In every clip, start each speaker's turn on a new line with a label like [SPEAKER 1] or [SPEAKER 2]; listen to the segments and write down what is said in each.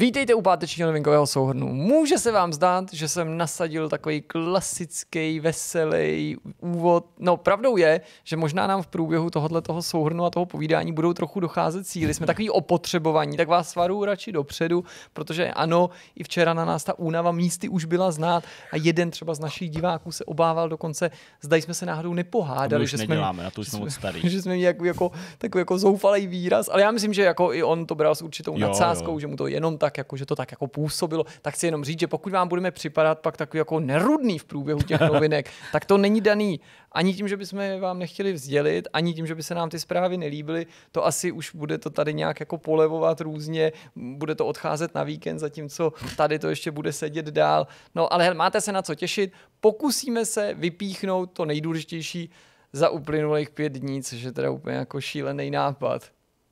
[SPEAKER 1] Vítejte u pátečního novinkového souhrnu. Může se vám zdát, že jsem nasadil takový klasický, veselý úvod. No, pravdou je, že možná nám v průběhu tohohle toho souhrnu a toho povídání budou trochu docházet síly. Jsme takový opotřebovaní, tak vás svaru radši dopředu, protože ano, i včera na nás ta únava místy už byla znát a jeden třeba z našich diváků se obával dokonce, zda jsme se náhodou nepohádali,
[SPEAKER 2] že jsme, na to jsme moc starý.
[SPEAKER 1] že jsme měli jako, jako, takový jako zoufalý výraz, ale já myslím, že jako i on to bral s určitou jo, nadsázkou, jo. že mu to jenom tak tak, jako, že to tak jako působilo, tak chci jenom říct, že pokud vám budeme připadat pak takový jako nerudný v průběhu těch novinek, tak to není daný ani tím, že bychom vám nechtěli vzdělit, ani tím, že by se nám ty zprávy nelíbily, to asi už bude to tady nějak jako polevovat různě, bude to odcházet na víkend, zatímco tady to ještě bude sedět dál. No ale máte se na co těšit, pokusíme se vypíchnout to nejdůležitější za uplynulých pět dní, což je teda úplně jako šílený nápad.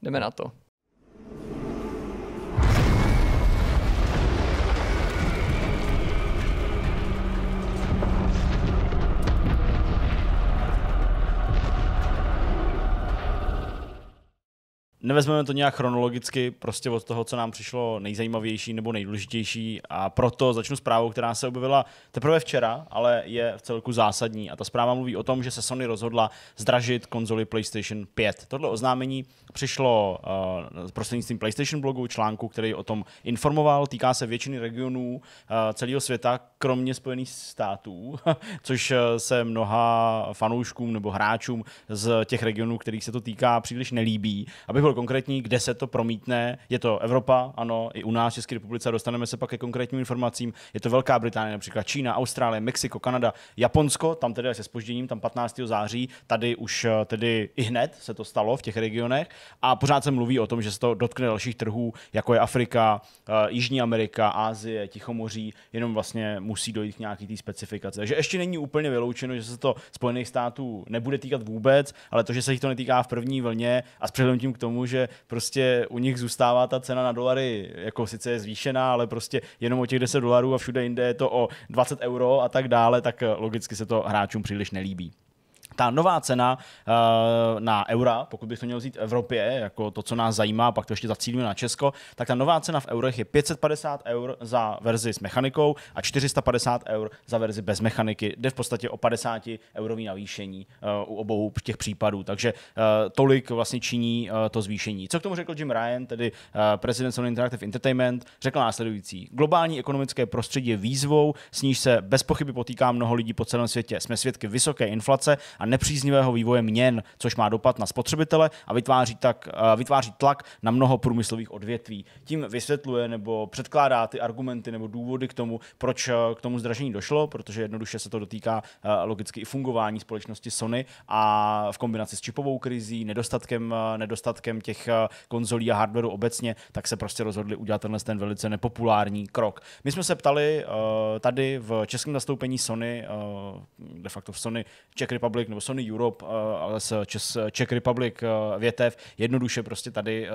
[SPEAKER 1] Jdeme na to.
[SPEAKER 2] Nevezmeme to nějak chronologicky, prostě od toho, co nám přišlo nejzajímavější nebo nejdůležitější a proto začnu zprávou, která se objevila teprve včera, ale je v celku zásadní a ta zpráva mluví o tom, že se Sony rozhodla zdražit konzoli PlayStation 5. Tohle oznámení přišlo uh, prostřednictvím PlayStation blogu, článku, který o tom informoval, týká se většiny regionů uh, celého světa, kromě Spojených států, což eh, se mnoha fanouškům nebo hráčům z těch regionů, kterých se to týká, příliš nelíbí. Abych byl konkrétní, kde se to promítne, je to Evropa, ano, i u nás České republice, dostaneme se pak ke konkrétním informacím. Je to Velká Británie, například Čína, Austrálie, Mexiko, Kanada, Japonsko, tam tedy se spožděním, tam 15. září, tady už eh, tedy i hned se to stalo v těch regionech a pořád se mluví o tom, že se to dotkne dalších trhů, jako je Afrika, eh, Jižní Amerika, Ázie, Tichomoří, jenom vlastně musí dojít k nějaký té specifikace. Takže ještě není úplně vyloučeno, že se to Spojených států nebude týkat vůbec, ale to, že se jich to netýká v první vlně a s přihlednutím k tomu, že prostě u nich zůstává ta cena na dolary, jako sice je zvýšená, ale prostě jenom o těch 10 dolarů a všude jinde je to o 20 euro a tak dále, tak logicky se to hráčům příliš nelíbí ta nová cena uh, na eura, pokud bych to měl vzít v Evropě, jako to, co nás zajímá, pak to ještě zacílíme na Česko, tak ta nová cena v eurech je 550 eur za verzi s mechanikou a 450 eur za verzi bez mechaniky. Jde v podstatě o 50 eurový navýšení uh, u obou těch případů, takže uh, tolik vlastně činí uh, to zvýšení. Co k tomu řekl Jim Ryan, tedy uh, prezident Sony Interactive Entertainment, řekl následující. Globální ekonomické prostředí je výzvou, s níž se bez pochyby potýká mnoho lidí po celém světě. Jsme svědky vysoké inflace a nepříznivého vývoje měn, což má dopad na spotřebitele a vytváří, tak, vytváří tlak na mnoho průmyslových odvětví. Tím vysvětluje nebo předkládá ty argumenty nebo důvody k tomu, proč k tomu zdražení došlo, protože jednoduše se to dotýká logicky i fungování společnosti Sony a v kombinaci s čipovou krizí, nedostatkem, nedostatkem těch konzolí a hardwareu obecně, tak se prostě rozhodli udělat tenhle ten velice nepopulární krok. My jsme se ptali tady v českém zastoupení Sony, de facto v Sony Czech Republic nebo Sony Europe, eh, ale z Czech Republic eh, větev, jednoduše prostě tady eh,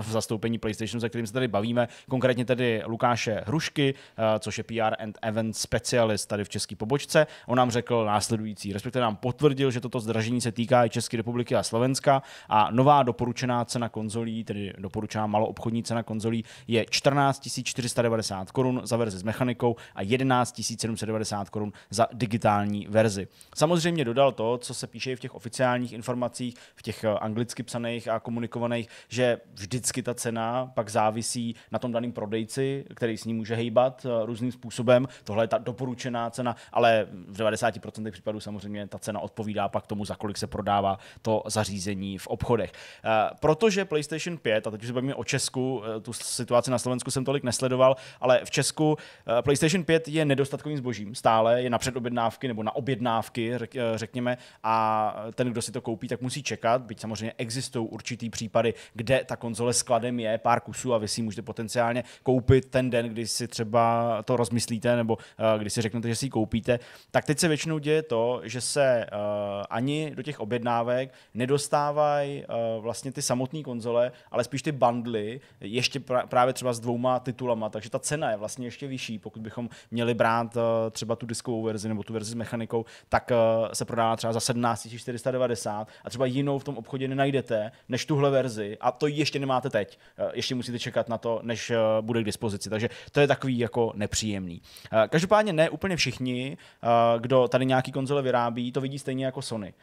[SPEAKER 2] v zastoupení PlayStationu, za kterým se tady bavíme, konkrétně tedy Lukáše Hrušky, což je PR and Event Specialist tady v české pobočce. On nám řekl následující, respektive nám potvrdil, že toto zdražení se týká i České republiky a Slovenska a nová doporučená cena konzolí, tedy doporučená maloobchodní cena konzolí je 14 490 korun za verzi s mechanikou a 11 790 korun za digitální verzi. Samozřejmě dodal to, co se píše i v těch oficiálních informacích, v těch eh, anglicky psaných a komunikovaných, že vždycky ta cena pak závisí na tom daném prodejci, který s ní může hejbat eh, různým způsobem. Tohle je ta doporučená cena, ale v 90% případů samozřejmě ta cena odpovídá pak tomu, za kolik se prodává to zařízení v obchodech. Eh, protože PlayStation 5, a teď už se bavíme o Česku, tu situaci na Slovensku jsem tolik nesledoval, ale v Česku PlayStation 5 je nedostatkovým zbožím stále, je na předobjednávky nebo na objednávky, řekněme, a ten, kdo si to koupí, tak musí čekat, byť samozřejmě existují určitý případy, kde ta konzole skladem je pár kusů a vy si můžete potenciálně koupit ten den, kdy si třeba to rozmyslíte nebo uh, když si řeknete, že si ji koupíte, tak teď se většinou děje to, že se uh, ani do těch objednávek nedostávají uh, vlastně ty samotné konzole, ale spíš ty bundly, ještě pra- právě třeba s dvouma titulama, takže ta cena je vlastně ještě vyšší, pokud bychom měli brát uh, třeba tu diskovou verzi nebo tu verzi s mechanikou, tak uh, se prodává třeba za 17 490 a třeba jinou v tom obchodě nenajdete než tuhle verzi a to ještě nemáte teď. Eh, ještě musíte čekat na to, než eh, bude k dispozici. Takže to je takový jako nepříjemný. Každopádně ne úplně všichni, kdo tady nějaký konzole vyrábí, to vidí stejně jako Sony.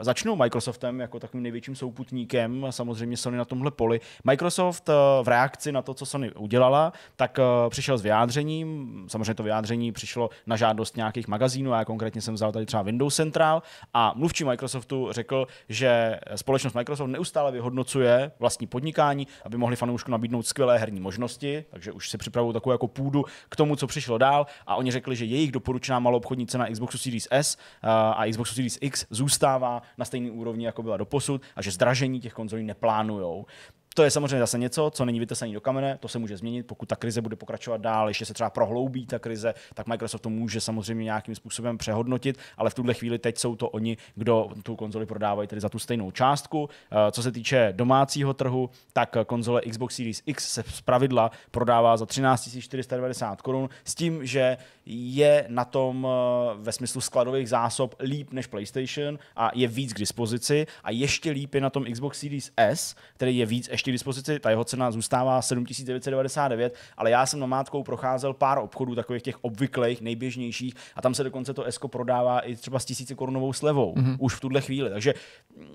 [SPEAKER 2] Začnu Microsoftem jako takovým největším souputníkem, samozřejmě Sony na tomhle poli. Microsoft v reakci na to, co Sony udělala, tak přišel s vyjádřením. Samozřejmě to vyjádření přišlo na žádost nějakých magazínů, já konkrétně jsem vzal tady třeba Windows Central a mluvčí Microsoftu řekl, že společnost Microsoft neustále vyhodnocuje vlastní podnikání, aby mohli fanoušku nabídnout skvělé herní možnosti, takže už si připravují takovou jako půdu k tomu, co přišlo dál a oni řekli, že jejich doporučená maloobchodní cena Xboxu Series S a Xboxu Series X zůstává na stejné úrovni, jako byla doposud a že zdražení těch konzolí neplánujou. To je samozřejmě zase něco, co není vytesané do kamene, to se může změnit, pokud ta krize bude pokračovat dál, ještě se třeba prohloubí ta krize, tak Microsoft to může samozřejmě nějakým způsobem přehodnotit, ale v tuhle chvíli teď jsou to oni, kdo tu konzoli prodávají tedy za tu stejnou částku. Eh, co se týče domácího trhu, tak konzole Xbox Series X se z pravidla prodává za 13 490 korun s tím, že je na tom eh, ve smyslu skladových zásob líp než PlayStation a je víc k dispozici a ještě líp je na tom Xbox Series S, který je víc ještě k dispozici, ta jeho cena zůstává 7999, ale já jsem namátkou procházel pár obchodů takových těch obvyklých, nejběžnějších a tam se dokonce to Esko prodává i třeba s tisíci korunovou slevou mm-hmm. už v tuhle chvíli. Takže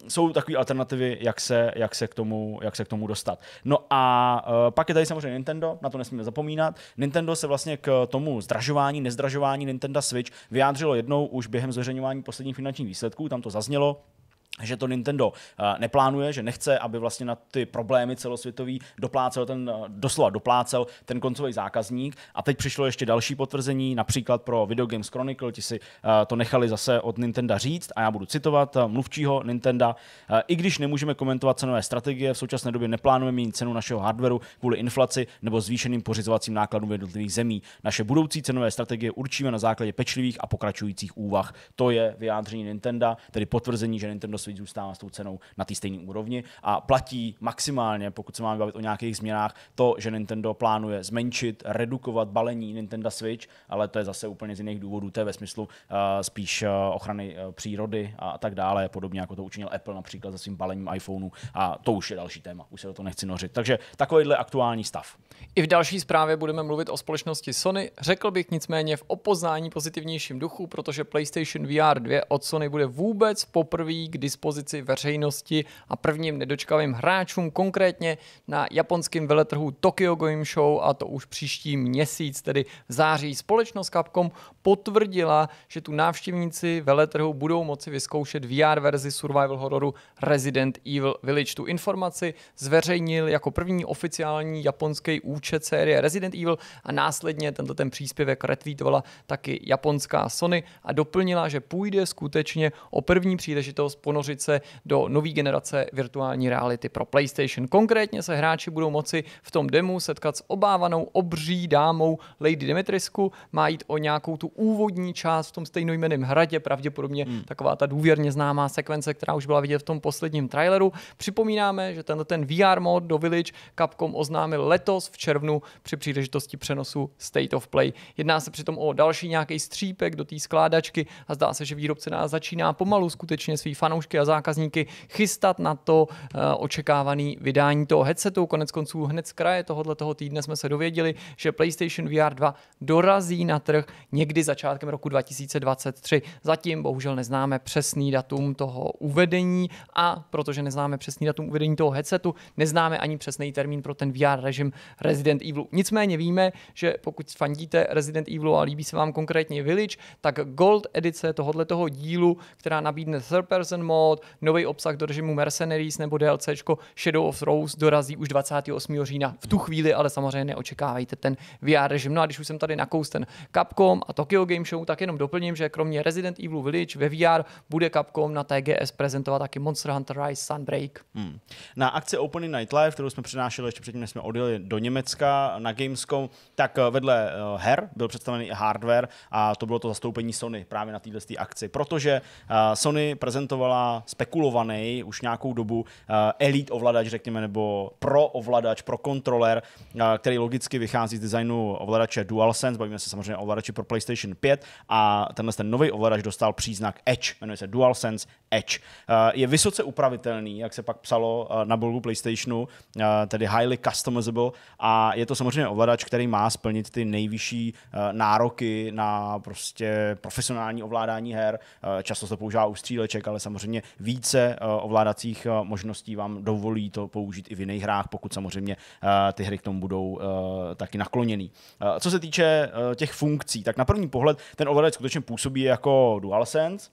[SPEAKER 2] jsou takové alternativy, jak se, jak, se k tomu, jak se k tomu dostat. No a uh, pak je tady samozřejmě Nintendo, na to nesmíme zapomínat. Nintendo se vlastně k tomu zdražování, nezdražování Nintendo Switch vyjádřilo jednou už během zveřejňování posledních finančních výsledků, tam to zaznělo že to Nintendo eh, neplánuje, že nechce, aby vlastně na ty problémy celosvětový doplácel ten, eh, doslova doplácel ten koncový zákazník. A teď přišlo ještě další potvrzení, například pro Video Games Chronicle, ti si eh, to nechali zase od Nintendo říct a já budu citovat mluvčího Nintendo. I když nemůžeme komentovat cenové strategie, v současné době neplánujeme mít cenu našeho hardwareu kvůli inflaci nebo zvýšeným pořizovacím nákladům v jednotlivých zemí. Naše budoucí cenové strategie určíme na základě pečlivých a pokračujících úvah. To je vyjádření Nintendo, tedy potvrzení, že Nintendo Switch zůstává s tou cenou na té stejné úrovni a platí maximálně, pokud se máme bavit o nějakých změnách, to, že Nintendo plánuje zmenšit, redukovat balení Nintendo Switch, ale to je zase úplně z jiných důvodů, to je ve smyslu uh, spíš uh, ochrany uh, přírody a tak dále, podobně jako to učinil Apple například se svým balením iPhoneu a to už je další téma, už se do toho nechci nořit. Takže takovýhle aktuální stav.
[SPEAKER 1] I v další zprávě budeme mluvit o společnosti Sony. Řekl bych nicméně v opoznání pozitivnějším duchu, protože PlayStation VR 2 od Sony bude vůbec poprvé k dispozici veřejnosti a prvním nedočkavým hráčům, konkrétně na japonském veletrhu Tokyo Game Show a to už příští měsíc, tedy v září. Společnost Capcom potvrdila, že tu návštěvníci veletrhu budou moci vyzkoušet VR verzi survival hororu Resident Evil Village. Tu informaci zveřejnil jako první oficiální japonský účet série Resident Evil a následně tento ten příspěvek retweetovala taky japonská Sony a doplnila, že půjde skutečně o první příležitost ponořit se do nové generace virtuální reality pro PlayStation. Konkrétně se hráči budou moci v tom demo setkat s obávanou obří dámou Lady Dimitrisku. Má jít o nějakou tu úvodní část v tom stejnojmeném hradě, pravděpodobně hmm. taková ta důvěrně známá sekvence, která už byla vidět v tom posledním traileru. Připomínáme, že tenhle ten VR mod do Village Capcom oznámil letos v červnu při příležitosti přenosu State of Play. Jedná se přitom o další nějaký střípek do té skládačky a zdá se, že výrobce nás začíná pomalu skutečně svý fanoušky a zákazníky chystat na to uh, očekávaný vydání toho headsetu. Konec konců hned z kraje tohoto toho týdne jsme se dověděli, že PlayStation VR 2 dorazí na trh někdy začátkem roku 2023. Zatím bohužel neznáme přesný datum toho uvedení a protože neznáme přesný datum uvedení toho headsetu, neznáme ani přesný termín pro ten VR režim Resident Evil. Nicméně víme, že pokud fandíte Resident Evil a líbí se vám konkrétně Village, tak Gold edice tohoto toho dílu, která nabídne third person mod, nový obsah do režimu Mercenaries nebo DLC Shadow of Rose dorazí už 28. října. V tu chvíli ale samozřejmě neočekávejte ten VR režim. No a když už jsem tady nakous ten Capcom a Tokyo Game Show, tak jenom doplním, že kromě Resident Evil Village ve VR bude Capcom na TGS prezentovat taky Monster Hunter Rise Sunbreak. Hmm.
[SPEAKER 2] Na akci Open Night Live, kterou jsme přinášeli ještě předtím, než jsme odjeli do Německa na Gamescom, tak eh, vedle uh, her byl představený i hardware a to bylo to zastoupení Sony právě na této akci, protože uh, Sony prezentovala spekulovaný už nějakou dobu uh, elite ovladač, řekněme, nebo pro ovladač, pro kontroler, uh, který logicky vychází z designu ovladače DualSense, bavíme se samozřejmě o ovladači pro PlayStation 5 a tenhle ten nový ovladač dostal příznak Edge, jmenuje se DualSense Edge. Uh, je vysoce upravitelný, jak se pak psalo na blogu PlayStationu, tedy highly customizable a je to samozřejmě ovladač, který má splnit ty nejvyšší nároky na prostě profesionální ovládání her. Často se používá u stříleček, ale samozřejmě více uh, ovládacích uh, možností vám dovolí to použít i v jiných hrách, pokud samozřejmě uh, ty hry k tomu budou taky nakloněný. Co se týče těch funkcí, tak na první pohled ten ovladač skutečně působí jako DualSense,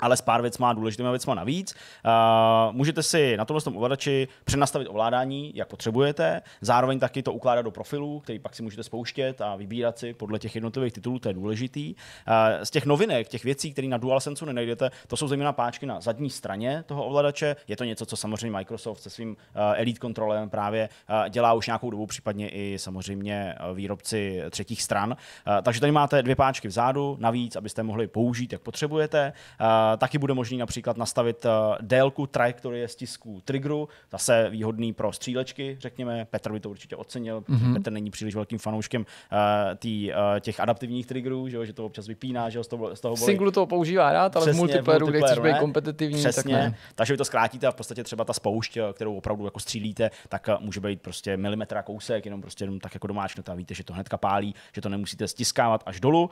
[SPEAKER 2] ale s pár věcma, důležitými věcma navíc. Uh, můžete si na tomhle tom ovladači přenastavit ovládání, jak potřebujete, zároveň taky to ukládat do profilu, který pak si můžete spouštět a vybírat si podle těch jednotlivých titulů, to je důležitý. Uh, z těch novinek, těch věcí, které na DualSense nenajdete, to jsou zejména páčky na zadní straně toho ovladače. Je to něco, co samozřejmě Microsoft se svým uh, Elite kontrolem právě uh, dělá už nějakou dobu, případně i samozřejmě výrobci třetích stran. Uh, takže tady máte dvě páčky vzadu, navíc, abyste mohli použít, jak potřebujete. Uh, taky bude možný například nastavit uh, délku trajektorie stisku triggeru, zase výhodný pro střílečky, řekněme. Petr by to určitě ocenil, protože mm-hmm. Petr není příliš velkým fanouškem uh, tý, uh, těch adaptivních triggerů, že, že to občas vypíná, že z toho, z toho
[SPEAKER 1] bolí. Singlu to používá rád, ale Přesně, v multiplayeru, kde chceš být kompetitivní,
[SPEAKER 2] Přesně,
[SPEAKER 1] tak ne.
[SPEAKER 2] takže vy to zkrátíte a v podstatě třeba ta spoušť, kterou opravdu jako střílíte, tak může být prostě milimetra kousek, jenom prostě jenom tak jako domáčnete a víte, že to hnedka pálí, že to nemusíte stiskávat až dolů. Uh,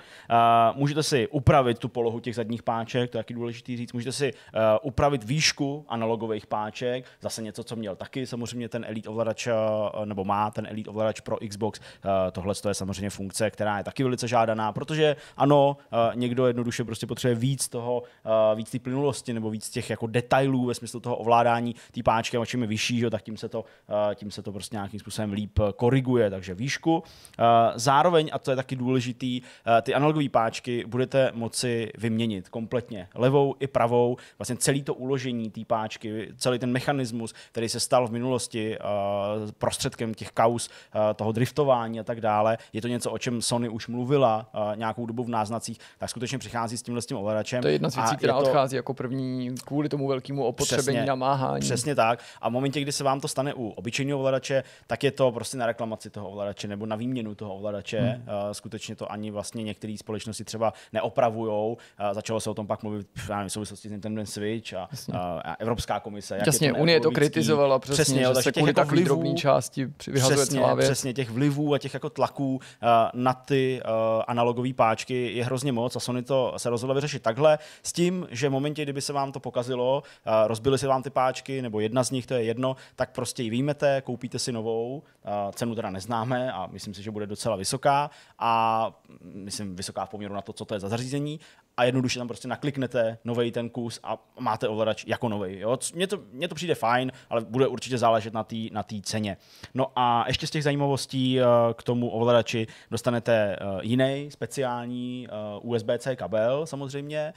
[SPEAKER 2] můžete si upravit tu polohu těch zadních páček, to je taky důležitý říct. Můžete si uh, upravit výšku analogových páček, zase něco, co měl taky samozřejmě ten Elite ovladač, uh, nebo má ten Elite ovladač pro Xbox. Uh, tohle je samozřejmě funkce, která je taky velice žádaná, protože ano, uh, někdo jednoduše prostě potřebuje víc toho, uh, víc té plynulosti nebo víc těch jako detailů ve smyslu toho ovládání té páčky, a čím je vyšší, že, tak tím se, to, uh, tím se to prostě nějakým způsobem líp koriguje, takže výšku. Uh, zároveň, a to je taky důležitý, uh, ty analogové páčky budete moci vyměnit kompletně levou i pravou, vlastně celý to uložení té páčky, celý ten mechanismus, který se stal v minulosti uh, prostředkem těch kaus, uh, toho driftování a tak dále, je to něco, o čem Sony už mluvila uh, nějakou dobu v náznacích, tak skutečně přichází s tímhle s tím ovladačem.
[SPEAKER 1] To je jedna z věcí, která to... odchází jako první kvůli tomu velkému opotřebení přesně, namáhání.
[SPEAKER 2] Přesně tak. A v momentě, kdy se vám to stane u obyčejného ovladače, tak je to prostě na reklamaci toho ovladače nebo na výměnu toho ovladače. Hmm. Uh, skutečně to ani vlastně některé společnosti třeba neopravujou. Uh, začalo se o tom pak mluvit v souvislosti s Nintendo Switch a, a, a Evropská komise.
[SPEAKER 1] Jak Jasně, Unie to kritizovala přesně, přesně že se kvůli jako vlivů, drobný části vyhazuje
[SPEAKER 2] přesně,
[SPEAKER 1] celá věc.
[SPEAKER 2] Přesně, těch vlivů a těch jako tlaků uh, na ty uh, analogové páčky je hrozně moc a Sony to se rozhodla vyřešit takhle s tím, že v momentě, kdyby se vám to pokazilo, uh, rozbily se vám ty páčky, nebo jedna z nich, to je jedno, tak prostě ji výjmete, koupíte si novou, uh, cenu teda neznáme a myslím si, že bude docela vysoká a myslím vysoká v poměru na to, co to je za zařízení a jednoduše tam prostě nakliknete nový ten kus a máte ovladač jako nový. Mně to, mně to přijde fajn, ale bude určitě záležet na té na tý ceně. No a ještě z těch zajímavostí uh, k tomu ovladači dostanete uh, jiný speciální eh, USB-C kabel samozřejmě,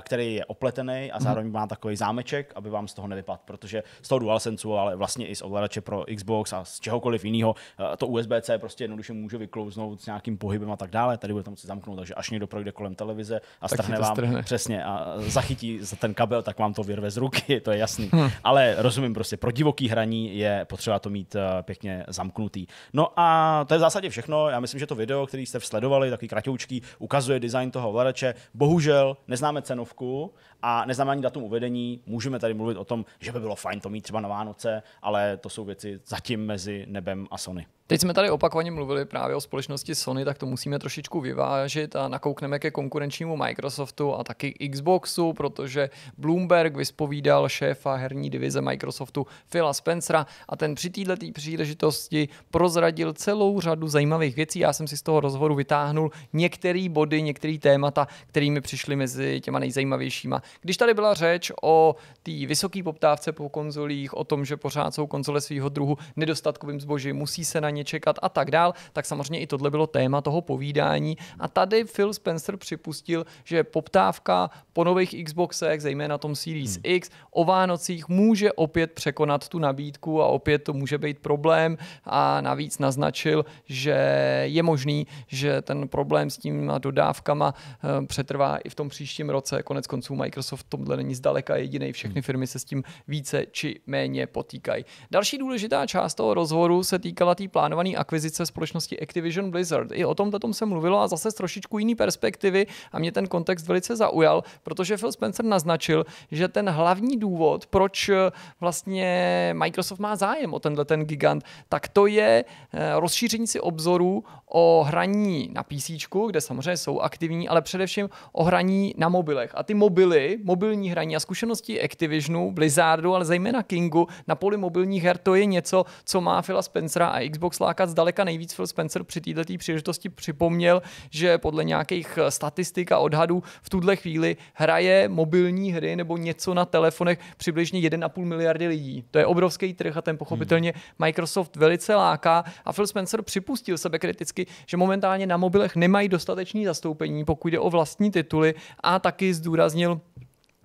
[SPEAKER 2] který je opletený a mhm. zároveň má takový zámeček, aby vám z toho nevypadl, protože z toho DualSense, ale vlastně i z ovladače pro Xbox a z čehokoliv jiného, to USB-C prostě jednoduše může vyklouznout s nějakým pohybem a tak dále. Tady budete moci zamknout, takže až někdo projde kolem televize a tak strhne vám strhne. přesně a zachytí za ten kabel, tak vám to vyrve z ruky, to je jasný. Hmm. Ale rozumím, prostě pro divoký hraní je potřeba to mít uh, pěkně zamknutý. No a to je v zásadě všechno. Já myslím, že to video, který jste sledovali, takový kratoučký, ukazuje design toho ovladače. Bohužel neznáme cenovku a neznáme ani datum uvedení. Můžeme tady mluvit o tom, že by bylo fajn to mít třeba na Vánoce, ale to jsou věci zatím mezi nebem a Sony.
[SPEAKER 1] Teď jsme tady opakovaně mluvili právě o společnosti Sony, tak to musíme trošičku vyvážit a nakoukneme ke konkurenčnímu Microsoftu a taky Xboxu, protože Bloomberg vyspovídal šéfa herní divize Microsoftu Phila Spencera a ten při této příležitosti prozradil celou řadu zajímavých věcí. Já jsem si z toho rozhovoru vytáhnul některé body, některé témata, kterými přišly mezi těma nejzajímavějšíma. Když tady byla řeč o té vysoké poptávce po konzolích, o tom, že pořád jsou konzole svého druhu nedostatkovým zboží, musí se na ně čekat a tak dál, tak samozřejmě i tohle bylo téma toho povídání. A tady Phil Spencer připustil, že poptávka po nových Xboxech, zejména tom Series hmm. X, o Vánocích může opět překonat tu nabídku a opět to může být problém a navíc naznačil, že je možný, že ten problém s tím dodávkama eh, přetrvá i v tom příštím roce. Konec konců Microsoft tomhle není zdaleka jediný, všechny hmm. firmy se s tím více či méně potýkají. Další důležitá část toho rozhovoru se týkala té tý plánované akvizice společnosti Activision Blizzard. I o tom tom se mluvilo a zase z trošičku jiný perspektivy a mě ten kontext velice zaujal, protože Phil Spencer naznačil, že ten hlavní důvod, proč eh, vlastně Microsoft má zájem o tenhle ten gigant, tak to je eh, rozšíření si obzoru o hraní na PC, kde samozřejmě jsou aktivní, ale především o hraní na mobilech. A ty mobily, mobilní hraní a zkušenosti Activisionu, Blizzardu, ale zejména Kingu na poli mobilních her, to je něco, co má Phila Spencera a Xbox lákat zdaleka nejvíc. Phil Spencer při této příležitosti připomněl, že podle nějakých statistik a odhadů v tuhle chvíli hraje mobilní hry nebo něco na telefonech přibližně 1,5 miliardy lidí. To je obrovský trh a ten pochopitelně hmm. Microsoft velice láká a Phil Spencer připustil sebe kriticky, že momentálně na mobilech nemají dostatečný zastoupení, pokud jde o vlastní tituly a taky zdůraznil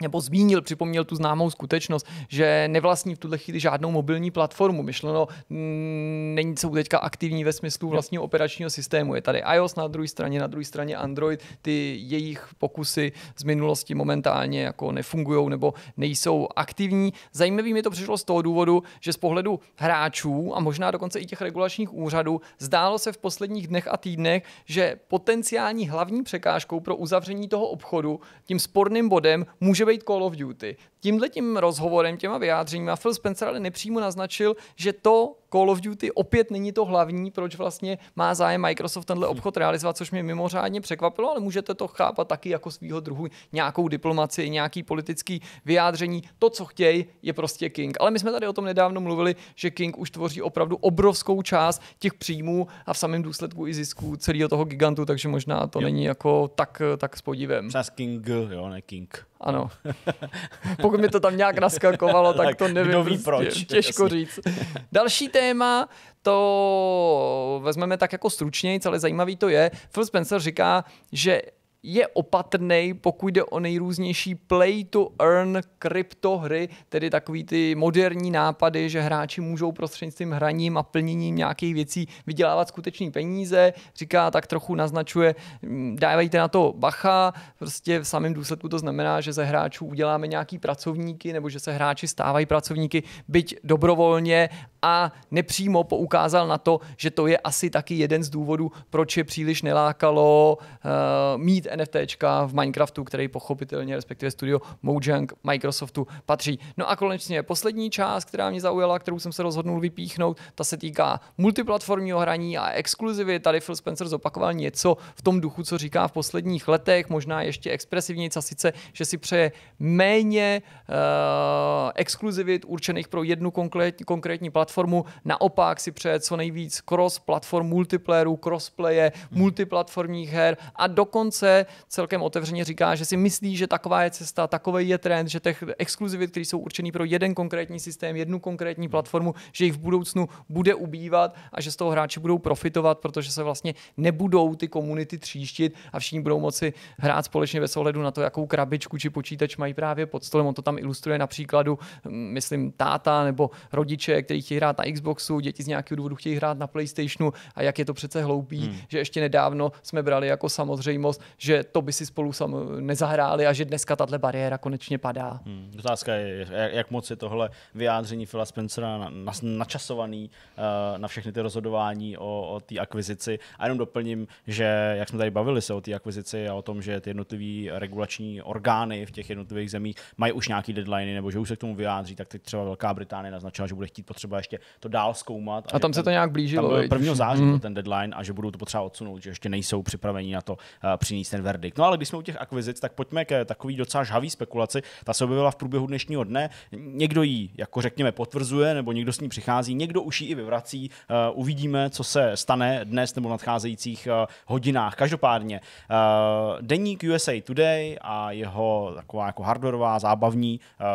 [SPEAKER 1] nebo zmínil, připomněl tu známou skutečnost, že nevlastní v tuhle chvíli žádnou mobilní platformu. Myšleno, mm, není jsou teďka aktivní ve smyslu vlastního operačního systému. Je tady iOS na druhé straně, na druhé straně Android. Ty jejich pokusy z minulosti momentálně jako nefungují nebo nejsou aktivní. Zajímavý mi to přišlo z toho důvodu, že z pohledu hráčů a možná dokonce i těch regulačních úřadů zdálo se v posledních dnech a týdnech, že potenciální hlavní překážkou pro uzavření toho obchodu, tím sporným bodem, může být Call of Duty. Tímhle tím rozhovorem, těma vyjádřeními Phil Spencer ale nepřímo naznačil, že to Call of Duty opět není to hlavní, proč vlastně má zájem Microsoft tenhle obchod realizovat, což mě mimořádně překvapilo, ale můžete to chápat taky jako svýho druhu nějakou diplomaci, nějaký politický vyjádření. To, co chtějí, je prostě King. Ale my jsme tady o tom nedávno mluvili, že King už tvoří opravdu obrovskou část těch příjmů a v samém důsledku i zisků celého toho gigantu, takže možná to jo. není jako tak, tak s podívem.
[SPEAKER 2] Přes King, jo, ne King.
[SPEAKER 1] Ano. Pokud mi to tam nějak naskakovalo, tak, tak to nevím. Kdo ví prostě, proč. Těžko jasný. říct. Další téma, to vezmeme tak jako stručněji, ale zajímavý to je. Phil Spencer říká, že je opatrný, pokud jde o nejrůznější play to earn kryptohry, tedy takový ty moderní nápady, že hráči můžou prostřednictvím hraním a plněním nějakých věcí vydělávat skutečné peníze. Říká, tak trochu naznačuje, mm, dávejte na to bacha, prostě v samém důsledku to znamená, že ze hráčů uděláme nějaký pracovníky nebo že se hráči stávají pracovníky, byť dobrovolně a nepřímo poukázal na to, že to je asi taky jeden z důvodů, proč je příliš nelákalo uh, mít NFTčka v Minecraftu, který pochopitelně, respektive studio Mojang Microsoftu patří. No a konečně poslední část, která mě zaujala, kterou jsem se rozhodnul vypíchnout, ta se týká multiplatformního hraní a exkluzivy. Tady Phil Spencer zopakoval něco v tom duchu, co říká v posledních letech, možná ještě expresivněji, a sice, že si přeje méně uh, exkluzivit určených pro jednu konkrétní, konkrétní platformu, naopak si přeje co nejvíc cross-platform multiplayerů, crossplaye, hmm. multiplatformních her a dokonce celkem otevřeně říká, že si myslí, že taková je cesta, takový je trend, že těch exkluzivit, které jsou určený pro jeden konkrétní systém, jednu konkrétní platformu, že jich v budoucnu bude ubývat a že z toho hráči budou profitovat, protože se vlastně nebudou ty komunity tříštit a všichni budou moci hrát společně ve ohledu na to, jakou krabičku či počítač mají právě pod stolem. On to tam ilustruje na příkladu, hm, myslím, táta nebo rodiče, kteří chtějí hrát na Xboxu, děti z nějakého důvodu chtějí hrát na PlayStationu a jak je to přece hloupý, hmm. že ještě nedávno jsme brali jako samozřejmost, že to by si spolu sam nezahráli a že dneska tahle bariéra konečně padá.
[SPEAKER 2] Hmm. Otázka je, jak moc je tohle vyjádření Phila Spencera načasovaný uh, na všechny ty rozhodování o, o té akvizici. A jenom doplním, že jak jsme tady bavili se o té akvizici a o tom, že ty jednotlivé regulační orgány v těch jednotlivých zemích mají už nějaký deadline nebo že už se k tomu vyjádří, tak teď třeba Velká Británie naznačila, že bude chtít potřeba ještě to dál zkoumat.
[SPEAKER 1] A, a tam se to nějak blížilo.
[SPEAKER 2] Tam byl 1. září mm. ten deadline a že budou to potřeba odsunout, že ještě nejsou připraveni na to uh, přinést ten verdikt. No ale když jsme u těch akvizic, tak pojďme ke takový docela žhavý spekulaci. Ta se objevila v průběhu dnešního dne. Někdo ji, jako řekněme, potvrzuje, nebo někdo s ní přichází, někdo už ji i vyvrací. Uh, uvidíme, co se stane dnes nebo v nadcházejících uh, hodinách. Každopádně, uh, deník USA Today a jeho taková jako hardwareová, zábavní uh,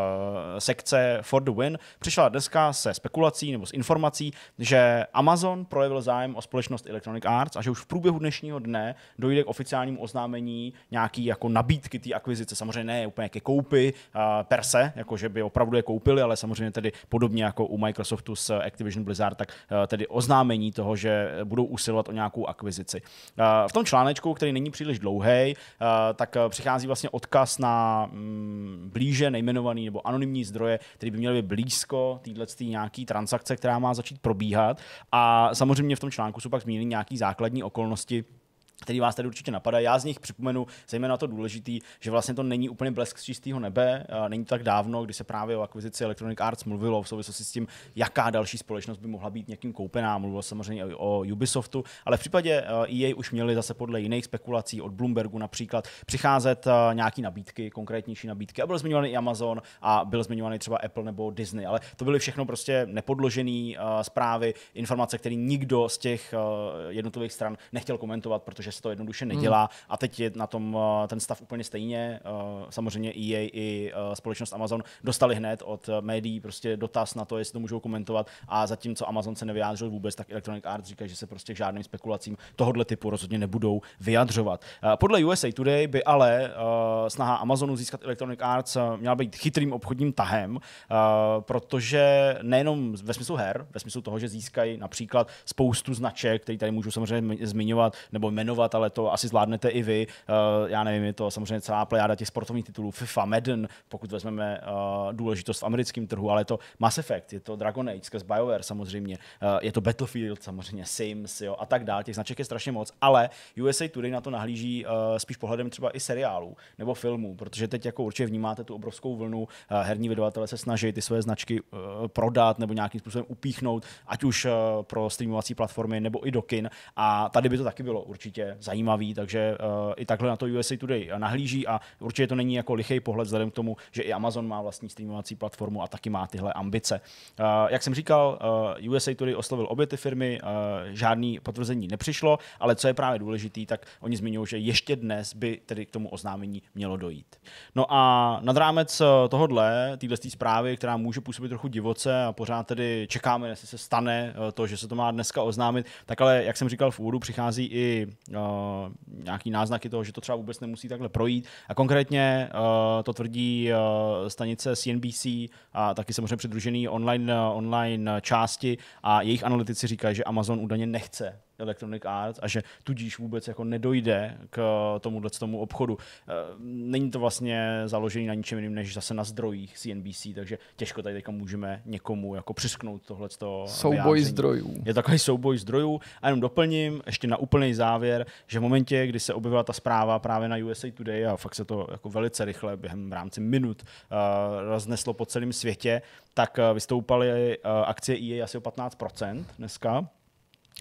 [SPEAKER 2] sekce For the Win přišla dneska se spekulací, informací nebo z informací, že Amazon projevil zájem o společnost Electronic Arts a že už v průběhu dnešního dne dojde k oficiálnímu oznámení nějaký jako nabídky té akvizice. Samozřejmě ne úplně ke koupi uh, per se, jako že by opravdu je koupili, ale samozřejmě tedy podobně jako u Microsoftu s Activision Blizzard, tak uh, tedy oznámení toho, že budou usilovat o nějakou akvizici. Uh, v tom článečku, který není příliš dlouhý, uh, tak přichází vlastně odkaz na mm, blíže nejmenovaný nebo anonymní zdroje, který by měly být blízko téhle nějaký transakce, která má začít probíhat. A samozřejmě v tom článku jsou pak zmíněny nějaké základní okolnosti, který vás tady určitě napadá. Já z nich připomenu zejména to důležitý, že vlastně to není úplně blesk z čistého nebe. Není to tak dávno, kdy se právě o akvizici Electronic Arts mluvilo v souvislosti s tím, jaká další společnost by mohla být někým koupená. Mluvilo samozřejmě o Ubisoftu, ale v případě EA už měli zase podle jiných spekulací od Bloombergu například přicházet nějaký nabídky, konkrétnější nabídky. A byl zmiňovaný i Amazon a byl zmiňovaný třeba Apple nebo Disney, ale to byly všechno prostě nepodložené zprávy, informace, které nikdo z těch jednotlivých stran nechtěl komentovat, protože se to jednoduše hmm. nedělá hmm. a teď je na tom uh, ten stav úplně stejně. Uh, samozřejmě EA i uh, společnost Amazon dostali hned od médií prostě dotaz na to, jestli to můžou komentovat a zatímco Amazon se nevyjádřil vůbec, tak Electronic Arts říká, že se prostě k žádným spekulacím tohohle typu rozhodně nebudou vyjadřovat. Podle USA Today by ale snaha Amazonu získat Electronic Arts měla být chytrým obchodním tahem, protože nejenom ve smyslu her, ve smyslu toho, že získají například spoustu značek, který tady můžu samozřejmě zmiňovat nebo jmenovat jmenovat, ale to asi zvládnete i vy. Uh, já nevím, je to samozřejmě celá plejáda těch sportovních titulů, FIFA, Madden, pokud vezmeme uh, důležitost v americkém trhu, ale je to Mass Effect, je to Dragon Age skrz BioWare samozřejmě, uh, je to Battlefield samozřejmě, Sims jo, a tak dále. Těch značek je strašně moc, ale USA Today na to nahlíží uh, spíš pohledem třeba i seriálů nebo filmů, protože teď jako určitě vnímáte tu obrovskou vlnu, uh, herní vydavatele se snaží ty své značky uh, prodat nebo nějakým způsobem upíchnout, ať už uh, pro streamovací platformy nebo i do kin. A tady by to taky bylo určitě zajímavý, takže uh, i takhle na to USA Today nahlíží a určitě to není jako lichý pohled vzhledem k tomu, že i Amazon má vlastní streamovací platformu a taky má tyhle ambice. Uh, jak jsem říkal, uh, USA Today oslovil obě ty firmy, uh, žádný potvrzení nepřišlo, ale co je právě důležitý, tak oni zmiňují, že ještě dnes by tedy k tomu oznámení mělo dojít. No a nad rámec tohohle, téhle zprávy, která může působit trochu divoce a pořád tedy čekáme, jestli se stane to, že se to má dneska oznámit, tak ale, jak jsem říkal v úvodu, přichází i uh, nějaký náznaky toho, že to třeba vůbec nemusí takhle projít. A konkrétně uh, to tvrdí uh, stanice CNBC a taky samozřejmě přidružený online, online části a jejich analytici říkají, že Amazon údajně nechce Electronic Arts a že tudíž vůbec jako nedojde k tomuhle tomu obchodu. Eh, není to vlastně založený na ničem jiným, než zase na zdrojích CNBC, takže těžko tady teďka můžeme někomu jako přisknout tohle
[SPEAKER 1] Souboj vyjádření. zdrojů.
[SPEAKER 2] Je takový souboj zdrojů. A jenom doplním ještě na úplný závěr, že v momentě, kdy se objevila ta zpráva právě na USA Today a fakt se to jako velice rychle během v rámci minut uh, rozneslo po celém světě, tak vystoupaly uh, akcie EA asi o 15% dneska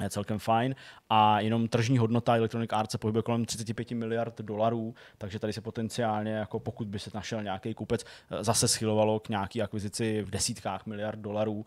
[SPEAKER 2] je celkem fajn a jenom tržní hodnota Electronic Arts se pohybuje kolem 35 miliard dolarů, takže tady se potenciálně, jako pokud by se našel nějaký kupec, eh, zase schylovalo k nějaký akvizici v desítkách miliard dolarů. Uh,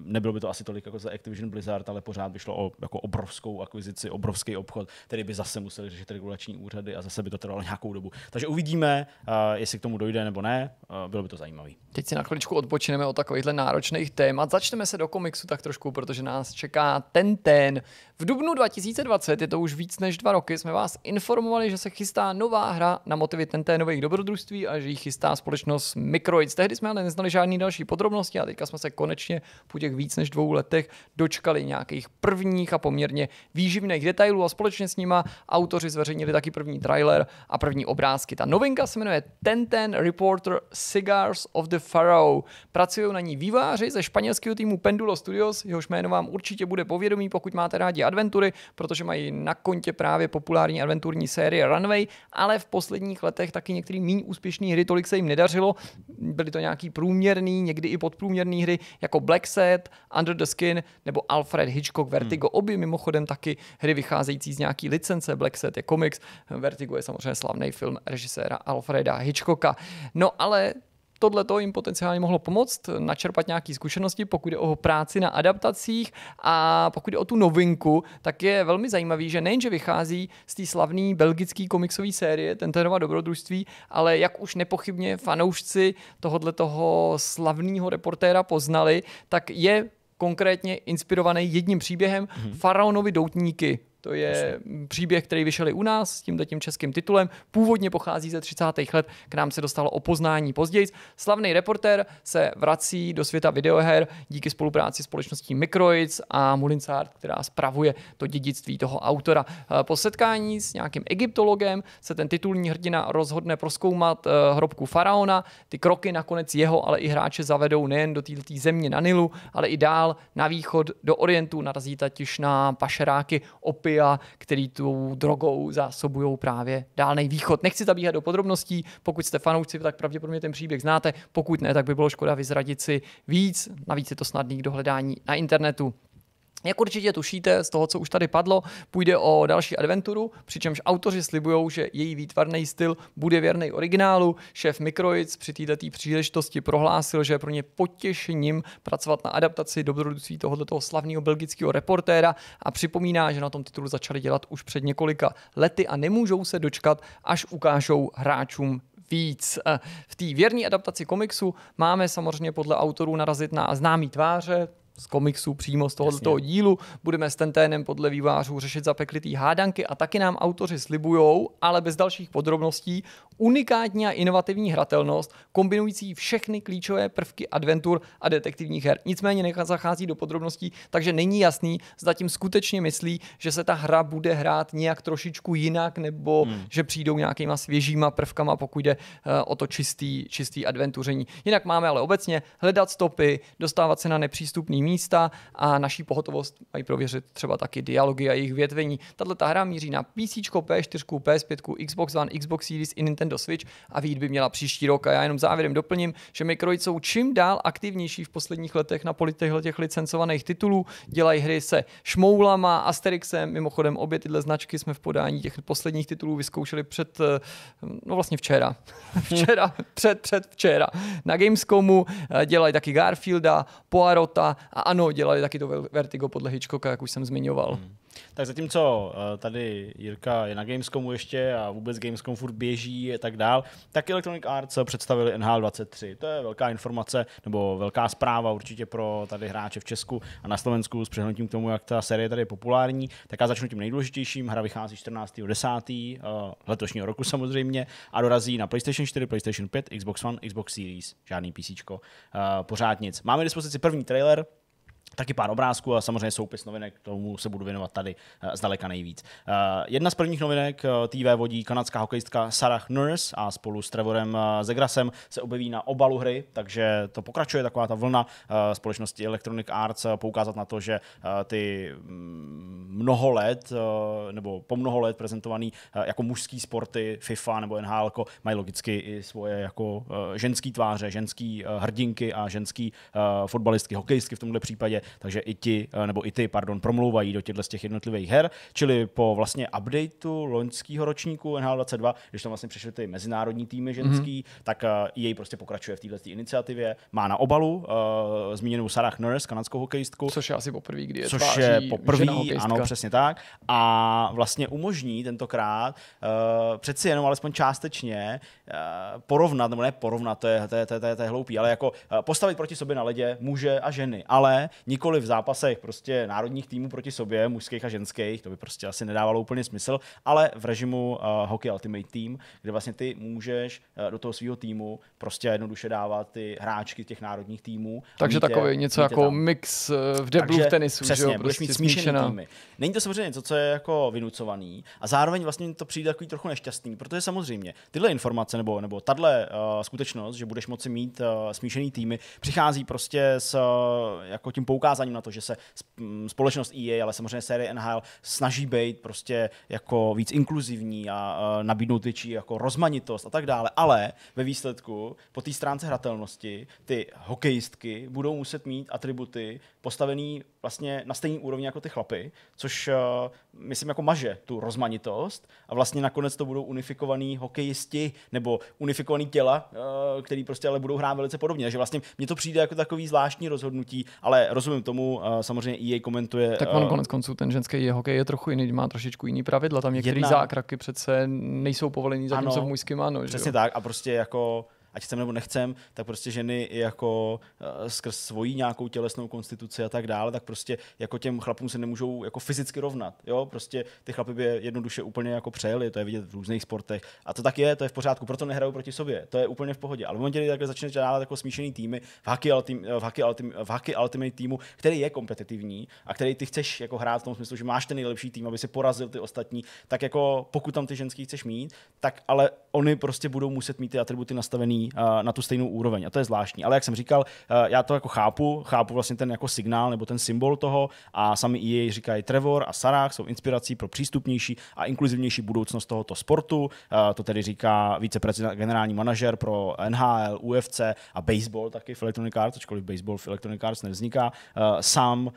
[SPEAKER 2] nebylo by to asi tolik jako za Activision Blizzard, ale pořád by šlo o jako obrovskou akvizici, obrovský obchod, který by zase museli řešit regulační úřady a zase by to trvalo nějakou dobu. Takže uvidíme, uh, jestli k tomu dojde nebo ne, bylo by to zajímavé.
[SPEAKER 1] Teď si na chviličku odpočineme od takovýchhle náročných témat. Začneme se do komiksu tak trošku, protože nás čeká ten ten. V dubnu 2020, je to už víc než dva roky, jsme vás informovali, že se chystá nová hra na motivy tenténových dobrodružství a že ji chystá společnost Microids. Tehdy jsme ale neznali žádný další podrobnosti a teďka jsme se konečně po těch víc než dvou letech dočkali nějakých prvních a poměrně výživných detailů a společně s nima autoři zveřejnili taky první trailer a první obrázky. Ta novinka se jmenuje Tenten Reporter Cigars of the Pharaoh. Pracují na ní výváři ze španělského týmu Pendulo Studios, jehož jméno vám určitě bude povědomí, pokud máte rádi adventury, protože mají na kontě právě populární adventurní série Runway, ale v posledních letech taky některé méně úspěšné hry, tolik se jim nedařilo. Byly to nějaký průměrný, někdy i podprůměrné hry, jako Black Set, Under the Skin nebo Alfred Hitchcock Vertigo. Hmm. Obě mimochodem taky hry vycházející z nějaký licence. Black Set je komiks, Vertigo je samozřejmě slavný film režiséra Alfreda Hitchcocka. No ale tohle to jim potenciálně mohlo pomoct, načerpat nějaké zkušenosti, pokud jde o práci na adaptacích a pokud jde o tu novinku, tak je velmi zajímavý, že nejenže vychází z té slavné belgické komiksové série Tenterova dobrodružství, ale jak už nepochybně fanoušci tohohle toho slavného reportéra poznali, tak je konkrétně inspirovaný jedním příběhem mm-hmm. Faraonovi doutníky to je příběh, který vyšel i u nás s tímto tím českým titulem. Původně pochází ze 30. let, k nám se dostalo o poznání později. Slavný reportér se vrací do světa videoher díky spolupráci společností Microids a Mulinsart, která spravuje to dědictví toho autora. Po setkání s nějakým egyptologem se ten titulní hrdina rozhodne proskoumat eh, hrobku faraona. Ty kroky nakonec jeho, ale i hráče zavedou nejen do této země na Nilu, ale i dál na východ do Orientu. Narazí totiž na pašeráky opy opia, který tu drogou zásobují právě dálný východ. Nechci zabíhat do podrobností, pokud jste fanoušci, tak pravděpodobně ten příběh znáte, pokud ne, tak by bylo škoda vyzradit si víc, navíc je to snadný k dohledání na internetu. Jak určitě tušíte z toho, co už tady padlo, půjde o další adventuru, přičemž autoři slibují, že její výtvarný styl bude věrný originálu. Šéf Microids při této příležitosti prohlásil, že je pro ně potěšením pracovat na adaptaci dobrodružství tohoto slavného belgického reportéra a připomíná, že na tom titulu začali dělat už před několika lety a nemůžou se dočkat, až ukážou hráčům víc. V té věrné adaptaci komiksu máme samozřejmě podle autorů narazit na známý tváře, z komiksu přímo z tohoto toho dílu. Budeme s Tenténem podle vývářů řešit zapeklitý hádanky a taky nám autoři slibujou, ale bez dalších podrobností, unikátní a inovativní hratelnost, kombinující všechny klíčové prvky adventur a detektivních her. Nicméně nechá zachází do podrobností, takže není jasný, zda tím skutečně myslí, že se ta hra bude hrát nějak trošičku jinak, nebo hmm. že přijdou nějakýma svěžíma prvkama, pokud jde uh, o to čistý, čistý adventuření. Jinak máme ale obecně hledat stopy, dostávat se na nepřístupný místa a naší pohotovost mají prověřit třeba taky dialogy a jejich větvení. Tato ta hra míří na PC, P4, PS5, Xbox One, Xbox Series i Nintendo Switch a výjít by měla příští rok. A já jenom závěrem doplním, že Microid jsou čím dál aktivnější v posledních letech na poli těch licencovaných titulů. Dělají hry se Šmoulama, Asterixem, mimochodem obě tyhle značky jsme v podání těch posledních titulů vyzkoušeli před, eh, no vlastně včera. včera, před, před včera. Na Gamescomu eh, dělají taky Garfielda, Poirota a ano, dělali taky to Vertigo podle Hitchcocka, jak už jsem zmiňoval. Hmm.
[SPEAKER 2] Tak zatímco uh, tady Jirka je na Gamescomu ještě a vůbec Gamescom furt běží a tak dál, tak Electronic Arts představili NHL23. To je velká informace nebo velká zpráva určitě pro tady hráče v Česku a na Slovensku s přihlednutím k tomu, jak ta série tady je populární. Tak já začnu tím nejdůležitějším. Hra vychází 14.10. Uh, letošního roku samozřejmě a dorazí na PlayStation 4, PlayStation 5, Xbox One, Xbox Series. Žádný PC. Uh, pořád nic. Máme k dispozici první trailer, taky pár obrázků a samozřejmě soupis novinek, tomu se budu věnovat tady uh, zdaleka nejvíc. Uh, jedna z prvních novinek uh, TV vodí kanadská hokejistka Sarah Nurse a spolu s Trevorem Zegrasem se objeví na obalu hry, takže to pokračuje taková ta vlna společnosti Electronic Arts poukázat na to, že ty mm, mnoho let nebo po mnoho let prezentovaný jako mužský sporty FIFA nebo NHL mají logicky i svoje jako ženský tváře, ženský hrdinky a ženský fotbalistky, hokejistky v tomhle případě takže i ti, eh, nebo i ty, pardon, promlouvají do těchto z těch jednotlivých her, čili po vlastně updateu loňského ročníku NHL 22, když tam vlastně přišly ty mezinárodní týmy ženský, mm-hmm. tak jej prostě pokračuje v této iniciativě. Má na obalu uh, zmíněnou Sarah Nurse, kanadskou hokejistku.
[SPEAKER 1] Což je asi poprvé, kdy je
[SPEAKER 2] Což je poprvé, ano, přesně tak. A vlastně umožní tentokrát uh, přeci jenom alespoň částečně uh, porovnat, nebo ne porovnat, to je, to je, to je, to je, to je hloupý, ale jako uh, postavit proti sobě na ledě muže a ženy, ale nikoli v zápasech prostě národních týmů proti sobě, mužských a ženských, to by prostě asi nedávalo úplně smysl, ale v režimu uh, Hockey Ultimate Team, kde vlastně ty můžeš uh, do toho svého týmu prostě jednoduše dávat ty hráčky těch národních týmů.
[SPEAKER 1] Takže takové něco jako tam. mix eh, v deblu v tenisu,
[SPEAKER 2] přesně,
[SPEAKER 1] že jo?
[SPEAKER 2] Prostě mít smíšené týmy. Není to samozřejmě něco, co je jako vynucovaný a zároveň vlastně to přijde takový trochu nešťastný, protože samozřejmě tyhle informace nebo, nebo tahle uh, skutečnost, že budeš moci mít uh, smíšený týmy, přichází prostě s uh, jako tím poukázáním na to, že se společnost EA, ale samozřejmě série NHL snaží být prostě jako víc inkluzivní a nabídnout větší jako rozmanitost a tak dále, ale ve výsledku po té stránce hratelnosti ty hokejistky budou muset mít atributy postavený vlastně na stejný úrovni jako ty chlapy, což uh, myslím jako maže tu rozmanitost a vlastně nakonec to budou unifikovaný hokejisti nebo unifikovaný těla, uh, který prostě ale budou hrát velice podobně. Takže vlastně mně to přijde jako takový zvláštní rozhodnutí, ale rozumím tomu, uh, samozřejmě EA komentuje.
[SPEAKER 1] Tak on uh, konec konců ten ženský hokej je trochu jiný, má trošičku jiný pravidla. Tam některé jedna... zákraky přece nejsou povolený, zatímco v mužském ano.
[SPEAKER 2] Přesně tak a prostě jako ať chceme nebo nechcem, tak prostě ženy jako uh, skrz svoji nějakou tělesnou konstituci a tak dále, tak prostě jako těm chlapům se nemůžou jako fyzicky rovnat. Jo? Prostě ty chlapy by jednoduše úplně jako přejeli, to je vidět v různých sportech. A to tak je, to je v pořádku, proto nehrajou proti sobě. To je úplně v pohodě. Ale v momentě, kdy takhle začne dávat jako smíšený týmy v hockey, ultim, v, hockey ultim, v hockey ultimate týmu, který je kompetitivní a který ty chceš jako hrát v tom smyslu, že máš ten nejlepší tým, aby si porazil ty ostatní, tak jako pokud tam ty ženský chceš mít, tak ale oni prostě budou muset mít ty atributy nastavený na tu stejnou úroveň. A to je zvláštní. Ale jak jsem říkal, já to jako chápu, chápu vlastně ten jako signál nebo ten symbol toho a sami EA říkají Trevor a Sarah jsou inspirací pro přístupnější a inkluzivnější budoucnost tohoto sportu. To tedy říká viceprezident, generální manažer pro NHL, UFC a baseball taky v Electronic Arts, ačkoliv baseball v Electronic Arts nevzniká. Sam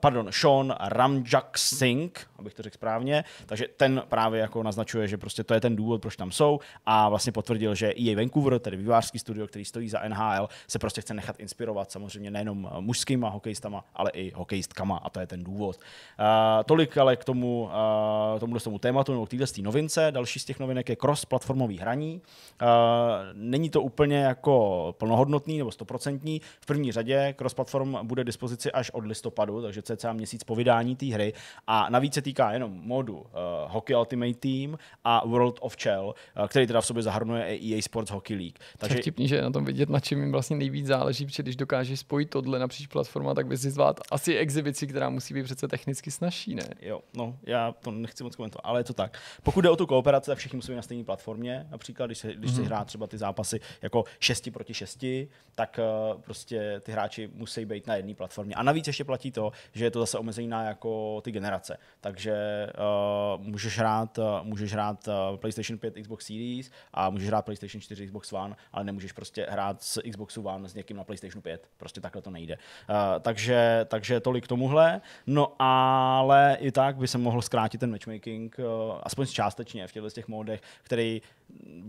[SPEAKER 2] pardon, Sean Ramjak Singh, abych to řekl správně, takže ten právě jako naznačuje, že prostě to je ten důvod, proč tam jsou a vlastně potvrdil, že EA Vancouver, tedy vývářský studio, který stojí za NHL, se prostě chce nechat inspirovat samozřejmě nejenom mužskýma hokejistama, ale i hokejistkama a to je ten důvod. Uh, tolik ale k tomu, uh, tomu, tomu tématu nebo k této novince. Další z těch novinek je cross-platformový hraní. Uh, není to úplně jako plnohodnotný nebo stoprocentní. V první řadě cross-platform bude dispozici až od listopadu, takže cca měsíc po vydání té hry. A navíc se týká jenom modu uh, Hockey Ultimate Team a World of Chell, uh, který teda v sobě zahrnuje i EA Sports Hockey League.
[SPEAKER 1] Takže je vtipný, že je na tom vidět, na čem jim vlastně nejvíc záleží, protože když dokážeš spojit tohle napříč platforma, tak bys si zvát asi exibici, která musí být přece technicky snažší, ne?
[SPEAKER 2] Jo, no, já to nechci moc komentovat, ale je to tak. Pokud jde o tu kooperaci, tak všichni musí být na stejné platformě. Například, když se, když mm-hmm. si hrá třeba ty zápasy jako 6 proti 6, tak uh, prostě ty hráči musí být na jedné platformě. A navíc ještě platí to, že je to zase omezený na jako ty generace. Takže uh, můžeš hrát, uh, můžeš hrát uh, PlayStation 5, Xbox Series a můžeš hrát PlayStation 4, Xbox One, ale nemůžeš prostě hrát s Xboxu One s někým na PlayStation 5. Prostě takhle to nejde. Uh, takže, takže tolik k tomuhle. No ale i tak by se mohl zkrátit ten matchmaking, uh, aspoň částečně v těchto těch modech, který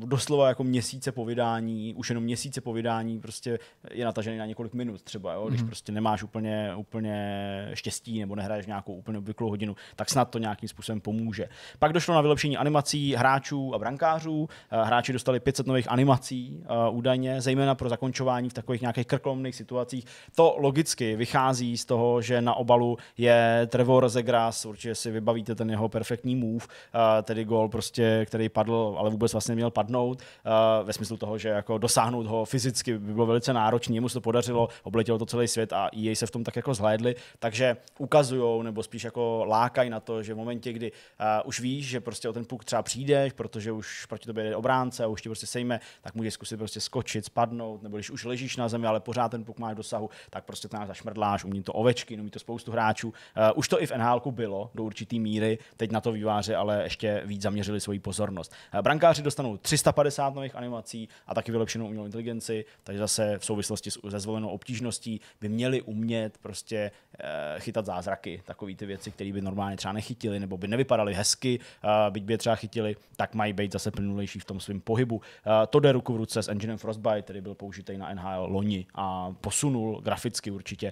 [SPEAKER 2] doslova jako měsíce po vydání, už jenom měsíce po vydání prostě je natažený na několik minut třeba, jo? když mm-hmm. prostě nemáš úplně, úplně štěstí nebo nehraješ nějakou úplně obvyklou hodinu, tak snad to nějakým způsobem pomůže. Pak došlo na vylepšení animací hráčů a brankářů. Eh, hráči dostali 500 nových animací uh, údajně, zejména pro zakončování v takových nějakých krkolomných situacích. To logicky vychází z toho, že na obalu je Trevor Zegras, určitě si vybavíte ten jeho perfektní move, uh, tedy gol prostě, který padl, ale vůbec vlastně měl padnout, uh, ve smyslu toho, že jako dosáhnout ho fyzicky by bylo velice náročné, jemu se to podařilo, obletělo to celý svět a EA se v tom tak jako zhlédli, takže ukazují nebo spíš jako lákají na to, že v momentě, kdy uh, už víš, že prostě o ten puk třeba přijdeš, protože už proti tobě jde obránce a už ti prostě sejme, tak můžeš zkusit prostě skočit, spadnout, nebo když už ležíš na zemi, ale pořád ten puk máš dosahu, tak prostě to zašmrdláš, umí to ovečky, umí to spoustu hráčů. Uh, už to i v NHL bylo do určitý míry, teď na to výváři ale ještě víc zaměřili svoji pozornost. Uh, brankáři dostanou 350 nových animací a taky vylepšenou umělou inteligenci, takže zase v souvislosti se zvolenou obtížností by měli umět prostě uh, chytat zázraky, takové ty věci, které by normálně třeba nechytili nebo by nevypadaly hezky, uh, byť by je třeba chytili, tak mají být zase plnulejší v tom svém pohybu. Uh, to jde ruku v ruce s enginem Frostbite, který byl použitý na NHL loni a posunul graficky určitě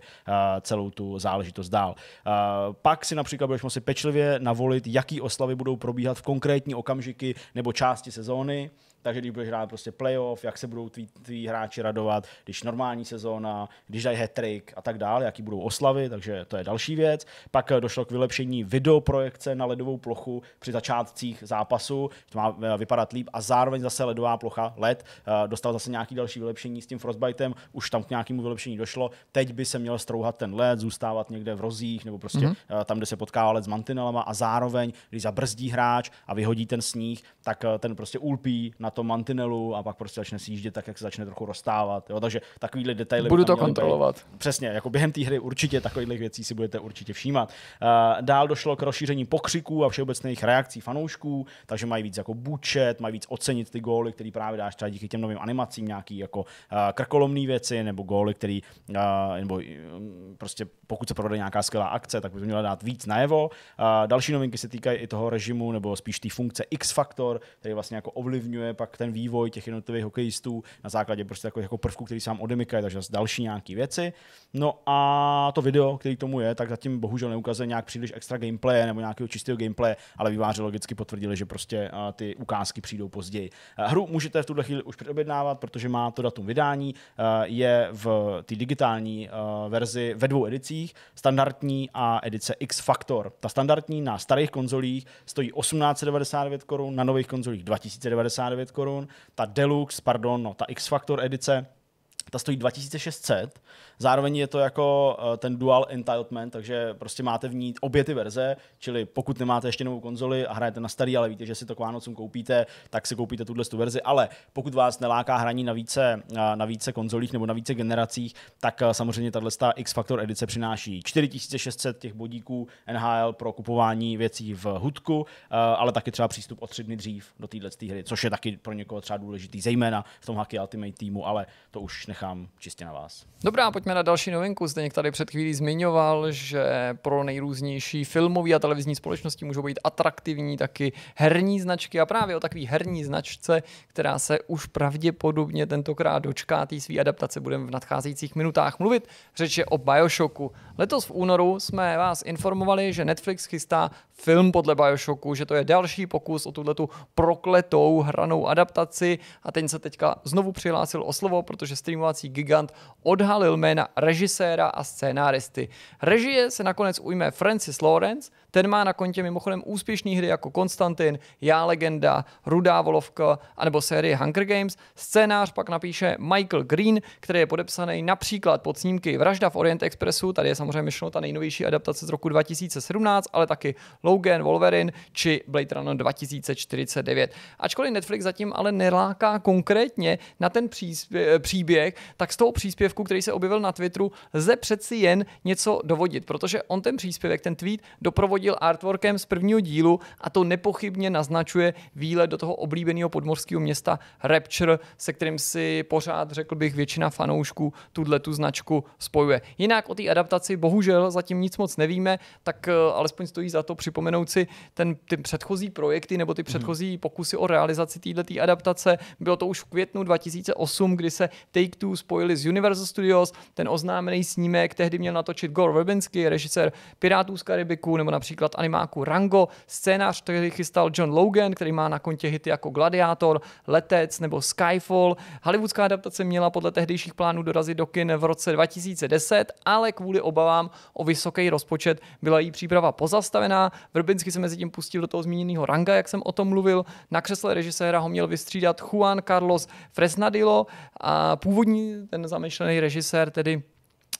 [SPEAKER 2] celou tu záležitost dál. Pak si například budeš moci pečlivě navolit, jaký oslavy budou probíhat v konkrétní okamžiky nebo části sezóny Leone takže když budeš hrát prostě playoff, jak se budou tví, tví hráči radovat, když normální sezóna, když dají hat a tak dále, jaký budou oslavy, takže to je další věc. Pak eh, došlo k vylepšení videoprojekce na ledovou plochu při začátcích zápasu, to má eh, vypadat líp a zároveň zase ledová plocha, led, eh, dostal zase nějaký další vylepšení s tím Frostbitem, už tam k nějakému vylepšení došlo. Teď by se měl strouhat ten led, zůstávat někde v rozích nebo prostě mm-hmm. tam, kde se potkává led s mantinelama a zároveň, když zabrzdí hráč a vyhodí ten sníh, tak ten prostě ulpí na tom mantinelu a pak prostě začne sjíždět tak, jak se začne trochu rozstávat. Jo? Takže takovýhle detaily.
[SPEAKER 1] Budu to kontrolovat.
[SPEAKER 2] Být. Přesně, jako během té hry určitě takových věcí si budete určitě všímat. Uh, dál došlo k rozšíření pokřiků a všeobecných reakcí fanoušků, takže mají víc jako budget, mají víc ocenit ty góly, který právě dáš třeba díky těm novým animacím, nějaký jako uh, krkolomné věci nebo góly, který, uh, nebo prostě pokud se provede nějaká skvělá akce, tak by měla dát víc najevo. Další novinky se týkají i toho režimu, nebo spíš té funkce X-Factor, který vlastně jako ovlivňuje pak ten vývoj těch jednotlivých hokejistů na základě prostě jako, jako prvků, který se vám odemykají, takže další nějaké věci. No a to video, který tomu je, tak zatím bohužel neukazuje nějak příliš extra gameplay nebo nějakého čistého gameplay, ale výváři logicky potvrdili, že prostě ty ukázky přijdou později. Hru můžete v tuhle chvíli už předobjednávat, protože má to datum vydání, je v té digitální verzi ve dvou edicích, standardní a edice X Factor. Ta standardní na starých konzolích stojí 1899 korun, na nových konzolích 2099 korun, ta Deluxe, pardon, no, ta X Factor edice ta stojí 2600, zároveň je to jako uh, ten dual entitlement, takže prostě máte v ní obě ty verze, čili pokud nemáte ještě novou konzoli a hrajete na starý, ale víte, že si to k Vánocům koupíte, tak si koupíte tuhle tu verzi, ale pokud vás neláká hraní na více, uh, na více konzolích nebo na více generacích, tak uh, samozřejmě tahle X Factor edice přináší 4600 těch bodíků NHL pro kupování věcí v hudku, ale taky třeba přístup o tři dny dřív do téhle hry, což je taky pro někoho třeba důležitý, zejména v tom Hockey Ultimate týmu, ale to už nechám čistě na vás.
[SPEAKER 1] Dobrá, pojďme na další novinku. Zdeněk tady před chvílí zmiňoval, že pro nejrůznější filmové a televizní společnosti můžou být atraktivní taky herní značky a právě o takové herní značce, která se už pravděpodobně tentokrát dočká té své adaptace, budeme v nadcházejících minutách mluvit. Řeč je o Bioshocku. Letos v únoru jsme vás informovali, že Netflix chystá film podle Bioshocku, že to je další pokus o tuto prokletou hranou adaptaci a ten se teďka znovu přihlásil o slovo, protože streamovací gigant odhalil jména režiséra a scénáristy. Režie se nakonec ujme Francis Lawrence, ten má na kontě mimochodem úspěšné hry jako Konstantin, Já legenda, Rudá volovka anebo série Hunger Games. Scénář pak napíše Michael Green, který je podepsaný například pod snímky Vražda v Orient Expressu, tady je samozřejmě myšleno ta nejnovější adaptace z roku 2017, ale taky Logan, Wolverine či Blade Runner 2049. Ačkoliv Netflix zatím ale neláká konkrétně na ten příběh, tak z toho příspěvku, který se objevil na Twitteru, lze přeci jen něco dovodit, protože on ten příspěvek, ten tweet doprovodil provodil artworkem z prvního dílu a to nepochybně naznačuje výlet do toho oblíbeného podmorského města Rapture, se kterým si pořád, řekl bych, většina fanoušků tuhle tu značku spojuje. Jinak o té adaptaci bohužel zatím nic moc nevíme, tak eh, alespoň stojí za to připomenout si ten, ty předchozí projekty nebo ty mhm. předchozí pokusy o realizaci této adaptace. Bylo to už v květnu 2008, kdy se Take-Two spojili s Universal Studios, ten oznámený snímek tehdy měl natočit Gore Verbinski, režisér Pirátů z Karibiku nebo například například animáku Rango, scénář, který chystal John Logan, který má na kontě hity jako Gladiátor, Letec nebo Skyfall. Hollywoodská adaptace měla podle tehdejších plánů dorazit do kin v roce 2010, ale kvůli obavám o vysoký rozpočet byla její příprava pozastavená. Vrbinsky se mezi tím pustil do toho zmíněného Ranga, jak jsem o tom mluvil. Na křesle režiséra ho měl vystřídat Juan Carlos Fresnadillo a původní ten zamýšlený režisér tedy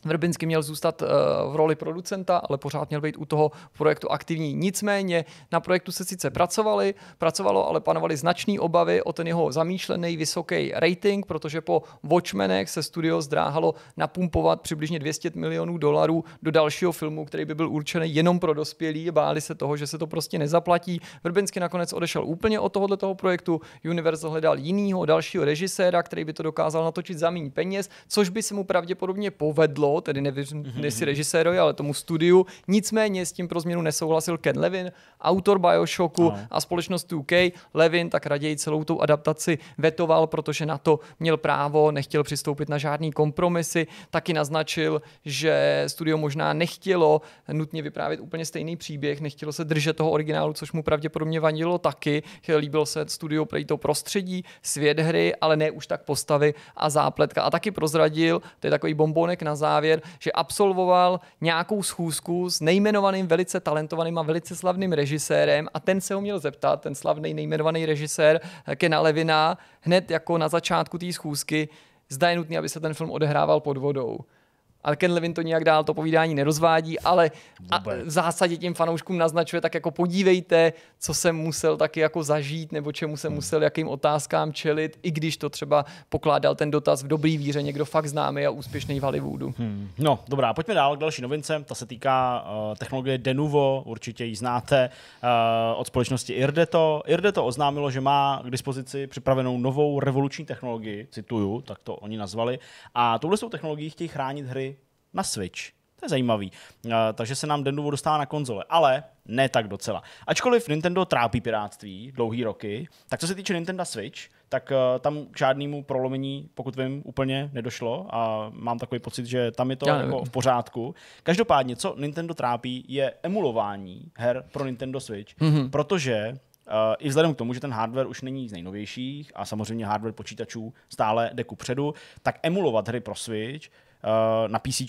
[SPEAKER 1] Vrbinsky měl zůstat uh, v roli producenta, ale pořád měl být u toho projektu aktivní. Nicméně na projektu se sice pracovali, pracovalo, ale panovaly značné obavy o ten jeho zamýšlený vysoký rating, protože po Watchmenech se studio zdráhalo napumpovat přibližně 200 milionů dolarů do dalšího filmu, který by byl určený jenom pro dospělí. Báli se toho, že se to prostě nezaplatí. Vrbinsky nakonec odešel úplně od tohoto toho projektu. Universal hledal jinýho, dalšího režiséra, který by to dokázal natočit za méně peněz, což by se mu pravděpodobně povedlo tedy nevěřím mm-hmm. si režisérovi, ale tomu studiu. Nicméně s tím pro změnu nesouhlasil Ken Levin, autor Bioshocku no. a společnost 2K. Levin tak raději celou tou adaptaci vetoval, protože na to měl právo, nechtěl přistoupit na žádný kompromisy. Taky naznačil, že studio možná nechtělo nutně vyprávět úplně stejný příběh, nechtělo se držet toho originálu, což mu pravděpodobně vanilo taky. Líbil se studio pro to prostředí, svět hry, ale ne už tak postavy a zápletka. A taky prozradil, to je takový bombonek na závěr, závěr, že absolvoval nějakou schůzku s nejmenovaným velice talentovaným a velice slavným režisérem a ten se ho měl zeptat, ten slavný nejmenovaný režisér Kena Levina, hned jako na začátku té schůzky, zda je nutný, aby se ten film odehrával pod vodou. Ale Ken Levin to nějak dál to povídání nerozvádí, ale a v zásadě těm fanouškům naznačuje tak jako podívejte, co jsem musel taky jako zažít, nebo čemu jsem hmm. musel, jakým otázkám čelit, i když to třeba pokládal ten dotaz v dobrý víře někdo fakt známý a úspěšný v Hollywoodu. Hmm.
[SPEAKER 2] No, dobrá, pojďme dál k další novince. Ta se týká uh, technologie Denuvo, určitě ji znáte, uh, od společnosti Irdeto. Irdeto oznámilo, že má k dispozici připravenou novou revoluční technologii, cituju, tak to oni nazvali, a touhle technologií chtějí chránit hry na Switch. To je zajímavý. Uh, takže se nám Denuvo dostává na konzole. Ale ne tak docela. Ačkoliv Nintendo trápí piráctví dlouhý roky, tak co se týče Nintendo Switch, tak uh, tam k žádnému prolomení, pokud vím, úplně nedošlo a mám takový pocit, že tam je to jako v pořádku. Každopádně, co Nintendo trápí, je emulování her pro Nintendo Switch, mm-hmm. protože Uh, I vzhledem k tomu, že ten hardware už není z nejnovějších a samozřejmě hardware počítačů stále jde ku předu, tak emulovat hry pro Switch na PC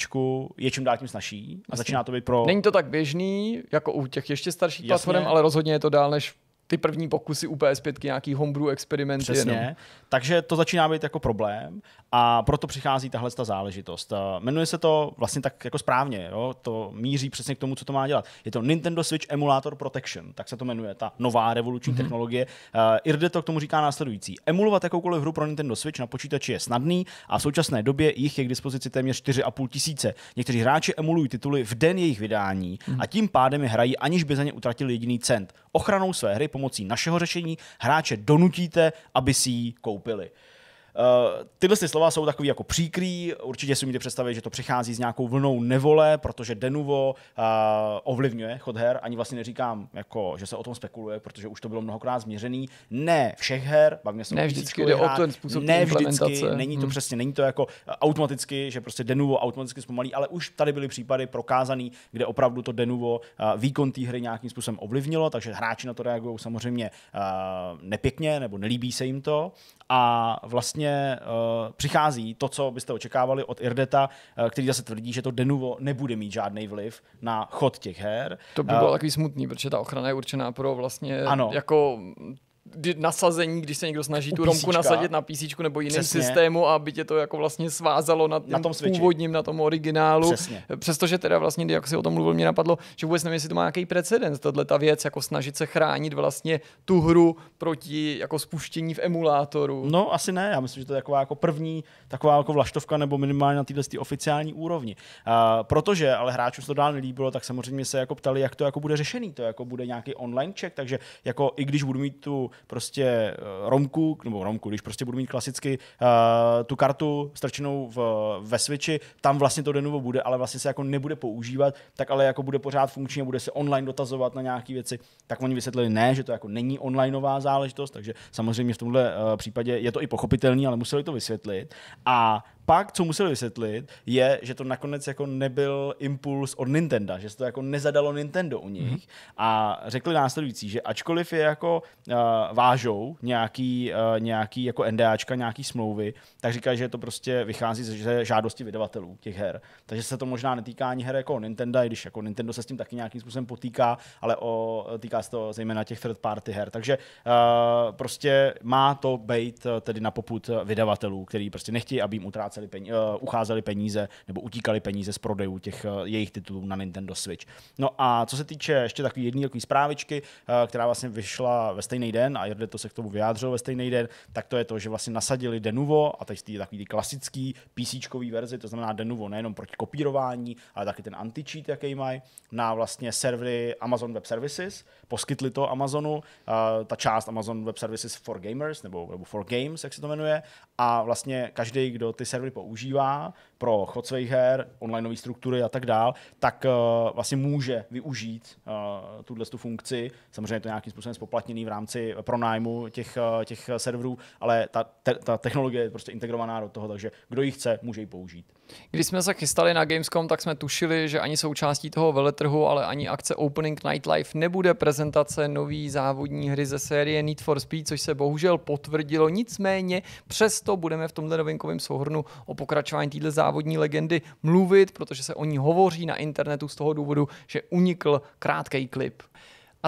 [SPEAKER 2] je čím dál tím snažší a začíná to být pro...
[SPEAKER 1] Není to tak běžný, jako u těch ještě starších platform, ale rozhodně je to dál než ty první pokusy u PS5, nějaký homebrew experimenty.
[SPEAKER 2] Přesně. Jenom. Takže to začíná být jako problém a proto přichází tahle ta záležitost. Jmenuje se to vlastně tak jako správně, jo? to míří přesně k tomu, co to má dělat. Je to Nintendo Switch Emulator Protection, tak se to jmenuje, ta nová revoluční mm-hmm. technologie. Uh, Irde to k tomu říká následující. Emulovat jakoukoliv hru pro Nintendo Switch na počítači je snadný a v současné době jich je k dispozici téměř 4,5 tisíce. Někteří hráči emulují tituly v den jejich vydání mm-hmm. a tím pádem je hrají, aniž by za ně utratili jediný cent. Ochranou své hry pomocí našeho řešení hráče donutíte, aby si ji koupili. Uh, tyhle ty slova jsou takový jako příkrý, určitě si umíte představit, že to přichází s nějakou vlnou nevole, protože Denuvo uh, ovlivňuje chod her, ani vlastně neříkám, jako, že se o tom spekuluje, protože už to bylo mnohokrát změřený. Ne všech her, bavíme se
[SPEAKER 1] ne vždycky jde o ten způsob
[SPEAKER 2] ne vždycky, není to hmm. přesně, není to jako automaticky, že prostě Denuvo automaticky zpomalí, ale už tady byly případy prokázaný, kde opravdu to Denuvo uh, výkon té hry nějakým způsobem ovlivnilo, takže hráči na to reagují samozřejmě uh, nepěkně nebo nelíbí se jim to a vlastně uh, přichází to, co byste očekávali od Irdeta, uh, který zase tvrdí, že to Denuvo nebude mít žádný vliv na chod těch her.
[SPEAKER 1] To by bylo uh, takový smutný, protože ta ochrana je určená pro vlastně ano. jako nasazení, když se někdo snaží tu romku nasadit na PC nebo jiném Přesně. systému, aby tě to jako vlastně svázalo na, na tom původním, na tom originálu. Přesně. Přestože teda vlastně, jak si o tom mluvil, mě napadlo, že vůbec nevím, jestli to má nějaký precedens, tahle ta věc, jako snažit se chránit vlastně tu hru proti jako spuštění v emulátoru.
[SPEAKER 2] No asi ne, já myslím, že to je taková jako první taková jako vlaštovka nebo minimálně na této oficiální úrovni. Uh, protože ale hráčům se to dál nelíbilo, tak samozřejmě se jako ptali, jak to jako bude řešený, to jako bude nějaký online check, takže jako i když budu mít tu prostě eh, romku, nebo romku, když prostě budu mít klasicky uh, tu kartu strčenou v, ve Switchi, tam vlastně to Denuvo bude, ale vlastně se jako nebude používat, tak ale jako bude pořád funkční a bude se online dotazovat na nějaké věci, tak oni vysvětlili ne, že to jako není onlineová záležitost, takže samozřejmě v tomhle uh, případě je to i pochopitelný, ale museli to vysvětlit. A pak, co museli vysvětlit, je, že to nakonec jako nebyl impuls od Nintendo, že se to jako nezadalo Nintendo u nich mm-hmm. a řekli následující, že ačkoliv je jako uh, vážou nějaký, uh, nějaký jako NDAčka, nějaký smlouvy, tak říkají, že to prostě vychází ze žádosti vydavatelů těch her. Takže se to možná netýká ani her jako Nintendo, i když jako Nintendo se s tím taky nějakým způsobem potýká, ale o, týká se to zejména těch third party her. Takže uh, prostě má to být tedy na poput vydavatelů, který prostě nechtějí, aby jim utráceli utráceli peníze, uh, ucházeli peníze nebo utíkali peníze z prodejů těch uh, jejich titulů na Nintendo Switch. No a co se týče ještě takový jedné takové zprávičky, uh, která vlastně vyšla ve stejný den a Jirde to se k tomu vyjádřil ve stejný den, tak to je to, že vlastně nasadili Denuvo a teď ty takový ty klasický PC verzi, to znamená Denuvo nejenom proti kopírování, ale taky ten anti-cheat, jaký mají, na vlastně servery Amazon Web Services. Poskytli to Amazonu, uh, ta část Amazon Web Services for Gamers, nebo, nebo for Games, jak se to jmenuje, a vlastně každý, kdo ty servery používá pro chod svých her, onlineové struktury a tak dál, tak uh, vlastně může využít uh, tuhle tu funkci. Samozřejmě je to nějakým způsobem spoplatněný v rámci pronájmu těch, těch serverů, ale ta, te, ta technologie je prostě integrovaná do toho, takže kdo ji chce, může ji použít.
[SPEAKER 1] Když jsme se chystali na Gamescom, tak jsme tušili, že ani součástí toho veletrhu, ale ani akce Opening Nightlife nebude prezentace nový závodní hry ze série Need for Speed, což se bohužel potvrdilo. Nicméně přesto budeme v tomhle novinkovém souhrnu o pokračování této závodní legendy mluvit, protože se o ní hovoří na internetu z toho důvodu, že unikl krátký klip.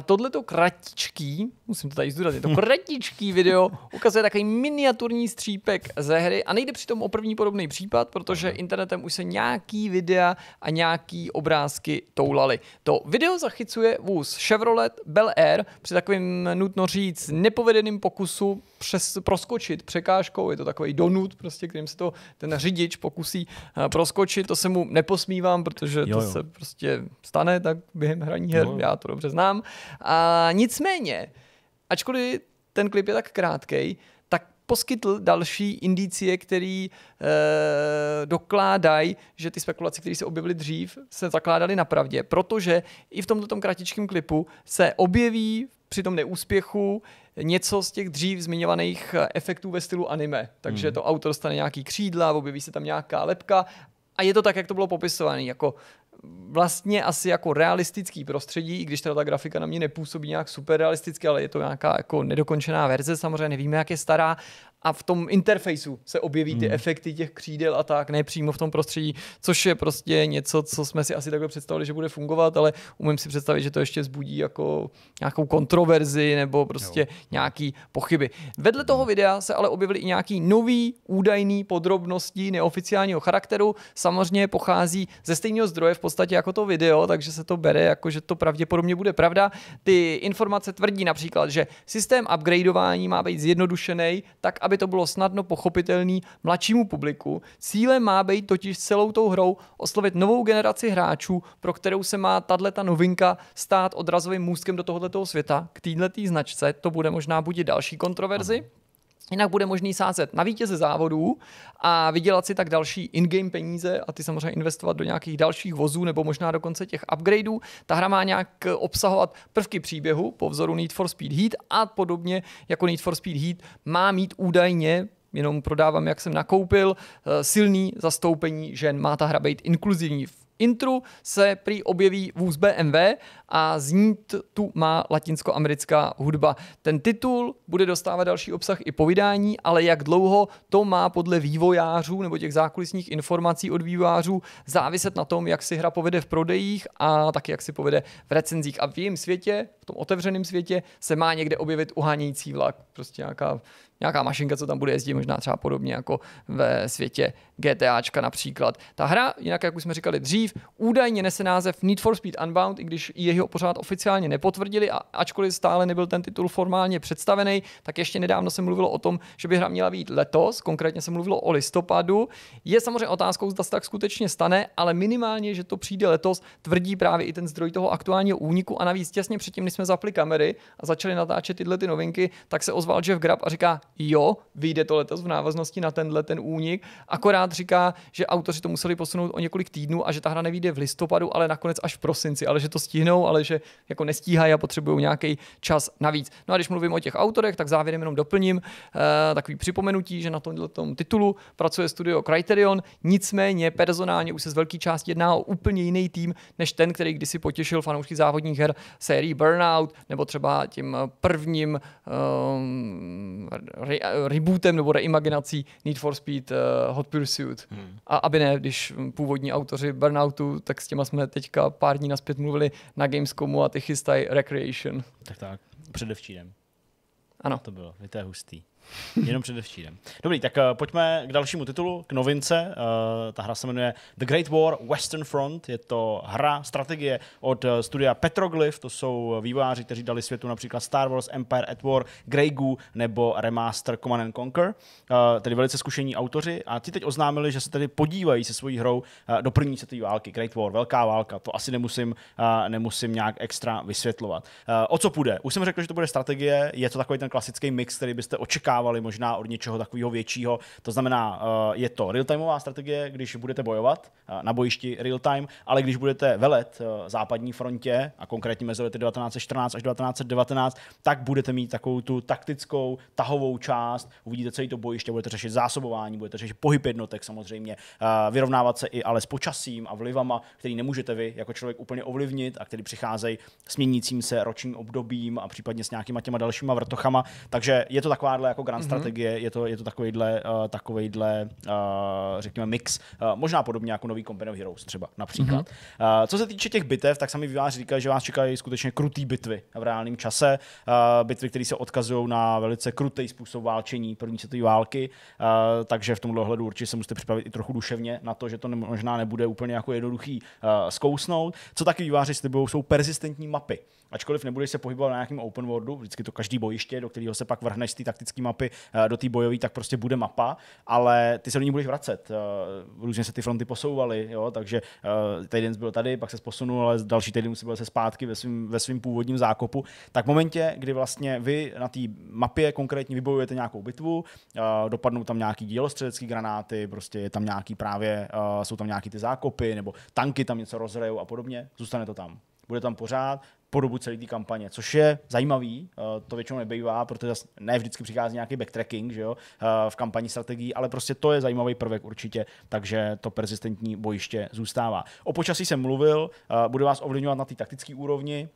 [SPEAKER 1] A tohleto kratičký, musím to tady zdůraznit, to kratičký video ukazuje takový miniaturní střípek ze hry a nejde přitom o první podobný případ, protože internetem už se nějaký videa a nějaký obrázky toulaly. To video zachycuje vůz Chevrolet Bel Air při takovým nutno říct nepovedeným pokusu přes, proskočit překážkou, je to takový donut, prostě, kterým se to ten řidič pokusí uh, proskočit, to se mu neposmívám, protože jo, to jo. se prostě stane tak během hraní her, jo. já to dobře znám. A nicméně, ačkoliv ten klip je tak krátkej, tak poskytl další indicie, které e, dokládají, že ty spekulace, které se objevily dřív, se zakládaly na pravdě, protože i v tomto kratičkém klipu se objeví při tom neúspěchu něco z těch dřív zmiňovaných efektů ve stylu anime. Takže hmm. to autor stane nějaký křídla, objeví se tam nějaká lepka a je to tak, jak to bylo popisované, jako vlastně asi jako realistický prostředí, i když teda ta grafika na mě nepůsobí nějak super realisticky, ale je to nějaká jako nedokončená verze, samozřejmě nevíme, jak je stará a v tom interfejsu se objeví ty hmm. efekty těch křídel a tak, ne přímo v tom prostředí, což je prostě něco, co jsme si asi takhle představili, že bude fungovat, ale umím si představit, že to ještě zbudí jako nějakou kontroverzi nebo prostě jo. nějaký pochyby. Vedle toho videa se ale objevily i nějaký nový údajný podrobnosti neoficiálního charakteru. Samozřejmě pochází ze stejného zdroje v podstatě jako to video, takže se to bere jako, že to pravděpodobně bude pravda. Ty informace tvrdí například, že systém upgradeování má být zjednodušený tak, aby to bylo snadno pochopitelný mladšímu publiku. Cílem má být totiž celou tou hrou oslovit novou generaci hráčů, pro kterou se má tato novinka stát odrazovým můstkem do tohoto světa. K této značce to bude možná budit další kontroverzi. Aha. Jinak bude možný sázet na vítěze závodů a vydělat si tak další in-game peníze a ty samozřejmě investovat do nějakých dalších vozů nebo možná dokonce těch upgradeů. Ta hra má nějak obsahovat prvky příběhu po vzoru Need for Speed Heat a podobně jako Need for Speed Heat má mít údajně jenom prodávám, jak jsem nakoupil, eh, silný zastoupení žen. Má ta hra být inkluzivní. V intru se prý objeví vůz BMW a znít tu má latinskoamerická hudba. Ten titul bude dostávat další obsah i povídání, ale jak dlouho to má podle vývojářů nebo těch zákulisních informací od vývojářů záviset na tom, jak si hra povede v prodejích a taky jak si povede v recenzích. A v jejím světě, v tom otevřeném světě, se má někde objevit uhánějící vlak. Prostě nějaká nějaká mašinka, co tam bude jezdit, možná třeba podobně jako ve světě GTAčka například. Ta hra, jinak jak už jsme říkali dřív, údajně nese název Need for Speed Unbound, i když jeho pořád oficiálně nepotvrdili, a ačkoliv stále nebyl ten titul formálně představený, tak ještě nedávno se mluvilo o tom, že by hra měla být letos, konkrétně se mluvilo o listopadu. Je samozřejmě otázkou, zda se tak skutečně stane, ale minimálně, že to přijde letos, tvrdí právě i ten zdroj toho aktuálního úniku a navíc těsně předtím, když jsme zapli kamery a začali natáčet tyhle ty novinky, tak se ozval Jeff Grab a říká, jo, vyjde to letos v návaznosti na tenhle ten únik, akorát říká, že autoři to museli posunout o několik týdnů a že ta hra nevíde v listopadu, ale nakonec až v prosinci, ale že to stihnou, ale že jako nestíhají a potřebují nějaký čas navíc. No a když mluvím o těch autorech, tak závěrem jenom doplním uh, takový připomenutí, že na tomhle tom titulu pracuje studio Criterion, nicméně personálně už se z velké části jedná o úplně jiný tým, než ten, který kdysi potěšil fanoušky závodních her sérii Burnout, nebo třeba tím prvním um, re, rebootem nebo reimaginací Need for Speed uh, Hot Pursuit. Hmm. A aby ne, když původní autoři Burnoutu, tak s těma jsme teďka pár dní naspět mluvili na Gamescomu a ty chystají Recreation.
[SPEAKER 2] Tak tak, předevčírem.
[SPEAKER 1] Ano.
[SPEAKER 2] To bylo, to je hustý. Jenom předevčírem. Dobrý, tak uh, pojďme k dalšímu titulu, k novince. Uh, ta hra se jmenuje The Great War Western Front. Je to hra, strategie od uh, studia Petroglyph. To jsou vývojáři, kteří dali světu například Star Wars, Empire at War, Grey Goo nebo remaster Command and Conquer. Uh, tedy velice zkušení autoři. A ti teď oznámili, že se tedy podívají se svojí hrou uh, do první světové války. Great War, velká válka. To asi nemusím, uh, nemusím nějak extra vysvětlovat. Uh, o co půjde? Už jsem řekl, že to bude strategie. Je to takový ten klasický mix, který byste očekávali očekávali možná od něčeho takového většího. To znamená, eh, je to real-timeová strategie, když budete bojovat eh, na bojišti real-time, ale když budete velet eh, západní frontě, a konkrétně mezi lety 1914 až 1919, tak budete mít takovou tu taktickou tahovou část, uvidíte celý to bojiště, budete řešit zásobování, budete řešit pohyb jednotek samozřejmě, vyrovnávat se i ale s počasím a vlivama, který nemůžete vy jako člověk úplně ovlivnit a který přicházejí s měnícím se ročním obdobím a případně s nějakýma těma dalšíma vrtochama. Takže je to takováhle jako jako grand mm-hmm. strategie, je to, je to takovýhle, uh, takovýhle uh, řekněme, mix. Uh, možná podobně jako nový Company of Heroes třeba například. Mm-hmm. Uh, co se týče těch bitev, tak sami výváři říkají, že vás čekají skutečně krutý bitvy v reálném čase. Uh, bitvy, které se odkazují na velice krutý způsob válčení první světové války, uh, takže v tomhle ohledu určitě se musíte připravit i trochu duševně na to, že to ne, možná nebude úplně jako jednoduchý uh, zkousnout. Co taky výváři slibují, jsou persistentní mapy ačkoliv nebudeš se pohybovat na nějakém open worldu, vždycky to každý bojiště, do kterého se pak vrhneš z té taktické mapy eh, do té bojové, tak prostě bude mapa, ale ty se do ní budeš vracet. Eh, různě se ty fronty posouvaly, jo, takže eh, týden byl tady, pak se posunul, ale další týden musí byl se zpátky ve svém ve svým původním zákopu. Tak v momentě, kdy vlastně vy na té mapě konkrétně vybojujete nějakou bitvu, dopadnou tam nějaký dělostřelecké granáty, prostě je tam nějaký právě, jsou tam nějaký ty zákopy, nebo tanky tam něco rozrejou a podobně, zůstane to tam bude tam pořád, po dobu celé té kampaně, což je zajímavý, eh, to většinou nebejvá, protože ne vždycky přichází nějaký backtracking že jo, eh, v kampani strategií, ale prostě to je zajímavý prvek určitě, takže to persistentní bojiště zůstává. O počasí jsem mluvil, eh, bude vás ovlivňovat na té taktické úrovni,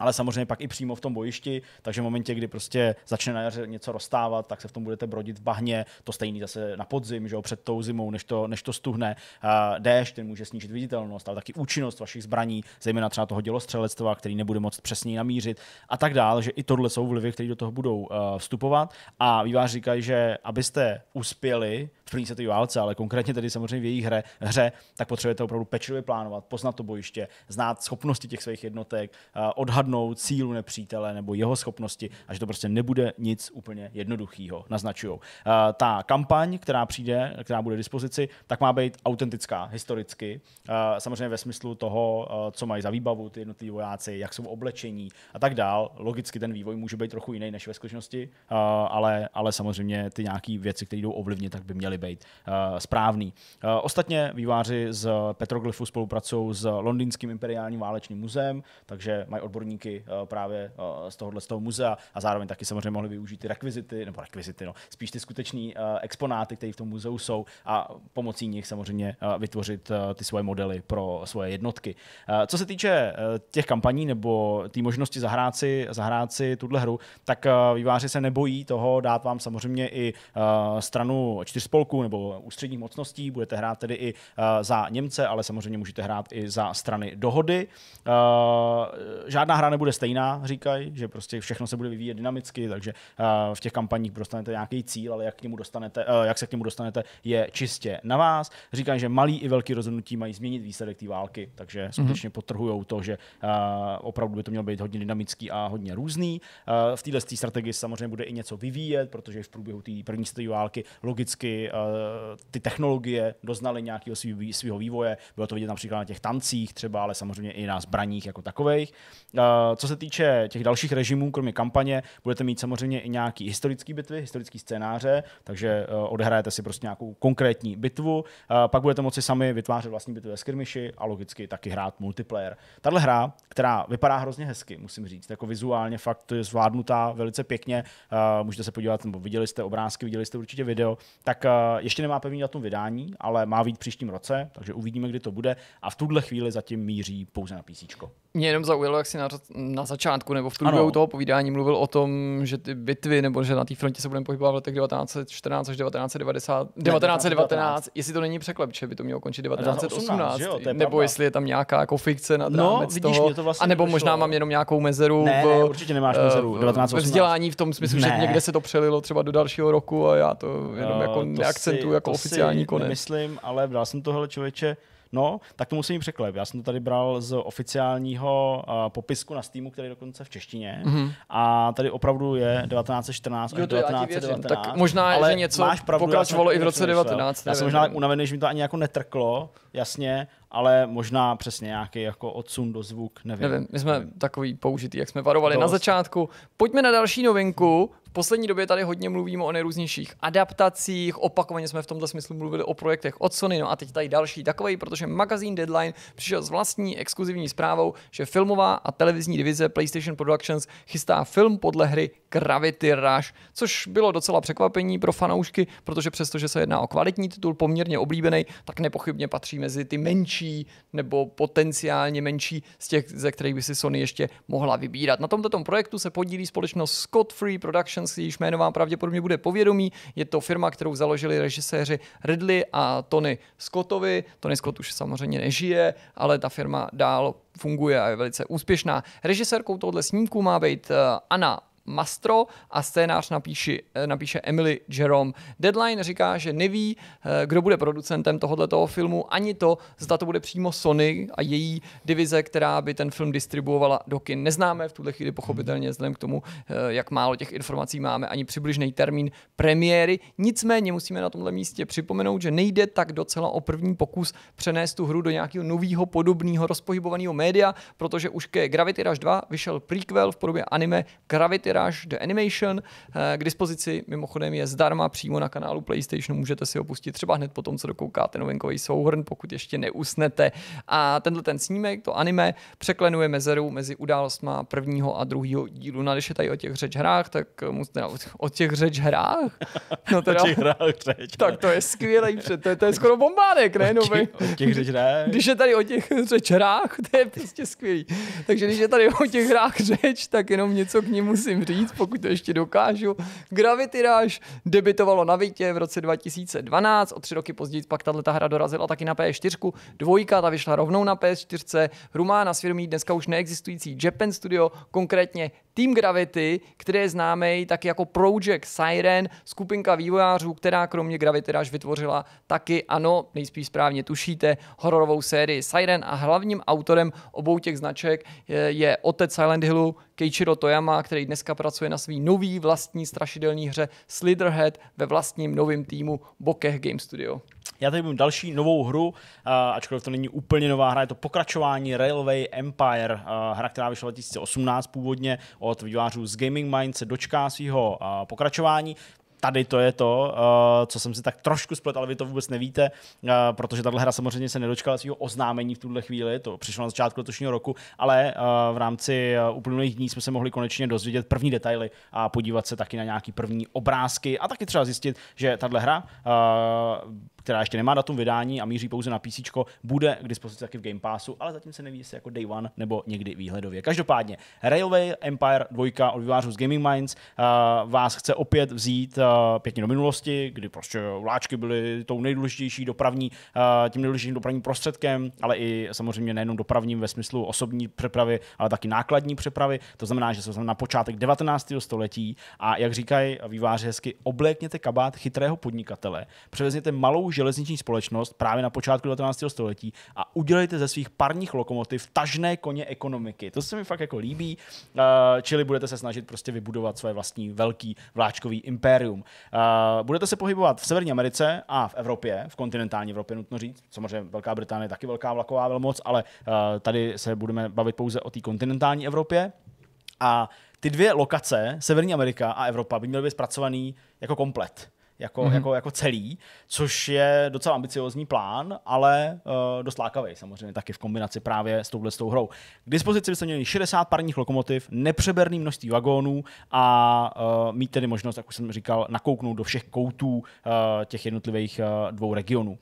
[SPEAKER 2] ale samozřejmě pak i přímo v tom bojišti, takže v momentě, kdy prostě začne na jaře něco rozstávat, tak se v tom budete brodit v bahně, to stejný zase na podzim, že jo, před tou zimou, než to, než to stuhne. Uh, déšť, ten může snížit viditelnost, ale taky účinnost vašich zbraní, zejména třeba toho dělostřelectva, který nebude moct přesněji namířit a tak dále, že i tohle jsou vlivy, které do toho budou uh, vstupovat. A výváři říkají, že abyste uspěli v první světové válce, ale konkrétně tedy samozřejmě v jejich hře, hře, tak potřebujete opravdu pečlivě plánovat, poznat to bojiště, znát schopnosti těch svých jednotek, uh, odhadnout odhadnout sílu nepřítele nebo jeho schopnosti a že to prostě nebude nic úplně jednoduchého, naznačují. Uh, ta kampaň, která přijde, která bude k dispozici, tak má být autentická, historicky. Uh, samozřejmě ve smyslu toho, uh, co mají za výbavu ty jednotliví vojáci, jak jsou oblečení a tak dál. Logicky ten vývoj může být trochu jiný než ve skutečnosti, ale, ale samozřejmě ty nějaké věci, které jdou ovlivnit, tak by měly být správný. Ostatně výváři z Petroglyfu spolupracují s Londýnským imperiálním válečným muzeem, takže mají odborníky účastníky uh, právě uh, z tohohle z toho muzea a zároveň taky samozřejmě mohli využít ty rekvizity, nebo rekvizity, no, spíš ty skutečné uh, exponáty, které v tom muzeu jsou a pomocí nich samozřejmě vytvořit ty svoje modely pro svoje jednotky. Co se týče těch kampaní nebo té možnosti zahrát si, zahrát si tuhle hru, tak výváři se nebojí toho dát vám samozřejmě i stranu čtyřspolků nebo ústředních mocností, budete hrát tedy i za Němce, ale samozřejmě můžete hrát i za strany dohody. Žádná hra nebude stejná, říkají, že prostě všechno se bude vyvíjet dynamicky, takže uh, v těch kampaních dostanete nějaký cíl, ale jak, k němu dostanete, uh, jak se k němu dostanete, je čistě na vás. Říkají, že malý i velký rozhodnutí mají změnit výsledek té války, takže mm-hmm. skutečně potrhují to, že uh, opravdu by to mělo být hodně dynamický a hodně různý. Uh, v této strategii samozřejmě bude i něco vyvíjet, protože v průběhu té první světové války logicky uh, ty technologie doznaly nějakého svého vývoje. Bylo to vidět například na těch tancích třeba, ale samozřejmě i na zbraních jako takových. Uh, co se týče těch dalších režimů, kromě kampaně, budete mít samozřejmě i nějaký historický bitvy, historický scénáře, takže eh, odehrajete si prostě nějakou konkrétní bitvu, pak budete moci sami vytvářet vlastní bitvy ve skirmiši a logicky taky hrát multiplayer. Tahle hra, která vypadá hrozně hezky, musím říct, jako vizuálně fakt je zvládnutá velice pěkně, můžete se podívat, nebo viděli jste obrázky, viděli jste určitě video, tak ještě nemá pevný datum vydání, ale má být příštím roce, takže uvidíme, kdy to bude a v tuhle chvíli zatím míří pouze na PC.
[SPEAKER 1] Mě jenom zaujalo, jak si na, na začátku nebo v průběhu ano. toho povídání mluvil o tom, že ty bitvy nebo že na té frontě se budeme pohybovat v letech 1914 až 1990, 1919, jestli to není překlep, že by to mělo končit 1918, 18, jo, nebo pravda. jestli je tam nějaká jako fikce na no, vidíš, toho, to vlastně a nebo možná mám jenom nějakou mezeru
[SPEAKER 2] ne, v, ne, určitě nemáš eh, mezeru, 1918.
[SPEAKER 1] vzdělání v tom smyslu, ne. že někde se to přelilo třeba do dalšího roku a já to jenom uh, jako neakcentuju jako oficiální konec.
[SPEAKER 2] Myslím, ale dal jsem tohle člověče No, tak to musím překlep. Já jsem to tady bral z oficiálního uh, popisku na Steamu, který je dokonce v češtině. Mm-hmm. A tady opravdu je 1914 jo, až 1919.
[SPEAKER 1] Tak možná, ale že něco máš pravdu, pokračovalo i v roce 19.
[SPEAKER 2] Já jsem možná unavený, že mi to ani jako netrklo, jasně, ale možná přesně nějaký jako odsun do zvuk, nevím.
[SPEAKER 1] Nevím, my jsme nevím. takový použitý, jak jsme varovali Dost. na začátku. Pojďme na další novinku. V poslední době tady hodně mluvíme o nejrůznějších adaptacích, opakovaně jsme v tomto smyslu mluvili o projektech od Sony, no a teď tady další takový, protože magazín Deadline přišel s vlastní exkluzivní zprávou, že filmová a televizní divize PlayStation Productions chystá film podle hry Gravity Rush, což bylo docela překvapení pro fanoušky, protože přestože se jedná o kvalitní titul, poměrně oblíbený, tak nepochybně patří mezi ty menší nebo potenciálně menší z těch, ze kterých by si Sony ještě mohla vybírat. Na tomto projektu se podílí společnost Scott Free Productions Productions, jejíž jméno vám pravděpodobně bude povědomí. Je to firma, kterou založili režiséři Ridley a Tony Scottovi. Tony Scott už samozřejmě nežije, ale ta firma dál funguje a je velice úspěšná. Režisérkou tohle snímku má být eh, Anna Mastro a scénář napíši, eh, napíše Emily Jerome. Deadline říká, že neví, eh, kdo bude producentem tohoto filmu, ani to, zda to bude přímo Sony a její divize, která by ten film distribuovala do kin. Neznáme v tuhle chvíli pochopitelně vzhledem k tomu, eh, jak málo těch informací máme, ani přibližný termín premiéry. Nicméně musíme na tomhle místě připomenout, že nejde tak docela o první pokus přenést tu hru do nějakého nového podobného rozpohybovaného média, protože už ke Gravity Rush 2 vyšel prequel v podobě anime Gravity Rush The Animation. Eh, k dispozici mimochodem je zdarma přímo na kanálu PlayStation, můžete si ho pustit třeba hned po tom, co dokoukáte novinkový souhrn, pokud ještě neusnete. A tenhle ten snímek, to anime, překlenuje mezeru mezi událostma prvního a druhého dílu. No, když je tady o těch řeč hrách, tak musíte o těch řeč hrách?
[SPEAKER 2] No teda, o těch hrách řeč.
[SPEAKER 1] Tak to je skvělý, to je, to je skoro bombánek, ne?
[SPEAKER 2] O těch, o těch řeč hrách.
[SPEAKER 1] Když je tady o těch řeč hrách, to je prostě skvělý. Takže když je tady o těch hrách řeč, tak jenom něco k ní musím říct, pokud to ještě dokážu. Gravity Rush debitovalo na Vitě v roce 2012, o tři roky později pak tato hra dorazila taky na PS4. Dvojka, ta vyšla rovnou na PS4. Hru má na svědomí dneska už neexistující Japan Studio, konkrétně Team Gravity, který je známý taky jako Project Siren, skupinka vývojářů, která kromě Gravity Rush vytvořila taky, ano, nejspíš správně tušíte, hororovou sérii Siren a hlavním autorem obou těch značek je, je otec Silent Hillu, Keiichiro Toyama, který dneska pracuje na svý nový vlastní strašidelný hře Slitherhead ve vlastním novém týmu Bokeh Game Studio.
[SPEAKER 2] Já tady mám další novou hru, ačkoliv to není úplně nová hra, je to pokračování Railway Empire, hra, která vyšla v 2018 původně od vývářů z Gaming Mind, se dočká svého pokračování tady to je to, uh, co jsem si tak trošku splet, ale vy to vůbec nevíte, uh, protože tahle hra samozřejmě se nedočkala svého oznámení v tuhle chvíli, to přišlo na začátku letošního roku, ale uh, v rámci uplynulých dní jsme se mohli konečně dozvědět první detaily a podívat se taky na nějaký první obrázky a taky třeba zjistit, že tahle hra která ještě nemá datum vydání a míří pouze na PC, bude k dispozici taky v Game Passu, ale zatím se neví, jestli jako Day One nebo někdy výhledově. Každopádně, Railway Empire 2 od vývářů z Gaming Minds uh, vás chce opět vzít uh, pěkně do minulosti, kdy prostě vláčky byly tou nejdůležitější dopravní, uh, tím nejdůležitějším dopravním prostředkem, ale i samozřejmě nejenom dopravním ve smyslu osobní přepravy, ale taky nákladní přepravy. To znamená, že jsme na počátek 19. století a jak říkají výváři hezky, oblékněte kabát chytrého podnikatele, převezněte malou železniční společnost právě na počátku 19. století a udělejte ze svých parních lokomotiv tažné koně ekonomiky. To se mi fakt jako líbí, uh, čili budete se snažit prostě vybudovat své vlastní velký vláčkový impérium. Uh, budete se pohybovat v Severní Americe a v Evropě, v kontinentální Evropě nutno říct. Samozřejmě Velká Británie je taky velká vlaková velmoc, ale uh, tady se budeme bavit pouze o té kontinentální Evropě. A ty dvě lokace, Severní Amerika a Evropa, by měly být zpracovaný jako komplet jako, mm-hmm. jako, jako celý, což je docela ambiciozní plán, ale uh, dost lákavý samozřejmě taky v kombinaci právě s touhle s tou hrou. K dispozici byste měli 60 parních lokomotiv, nepřeberný množství vagónů a uh, mít tedy možnost, jak už jsem říkal, nakouknout do všech koutů uh, těch jednotlivých uh, dvou regionů. Uh,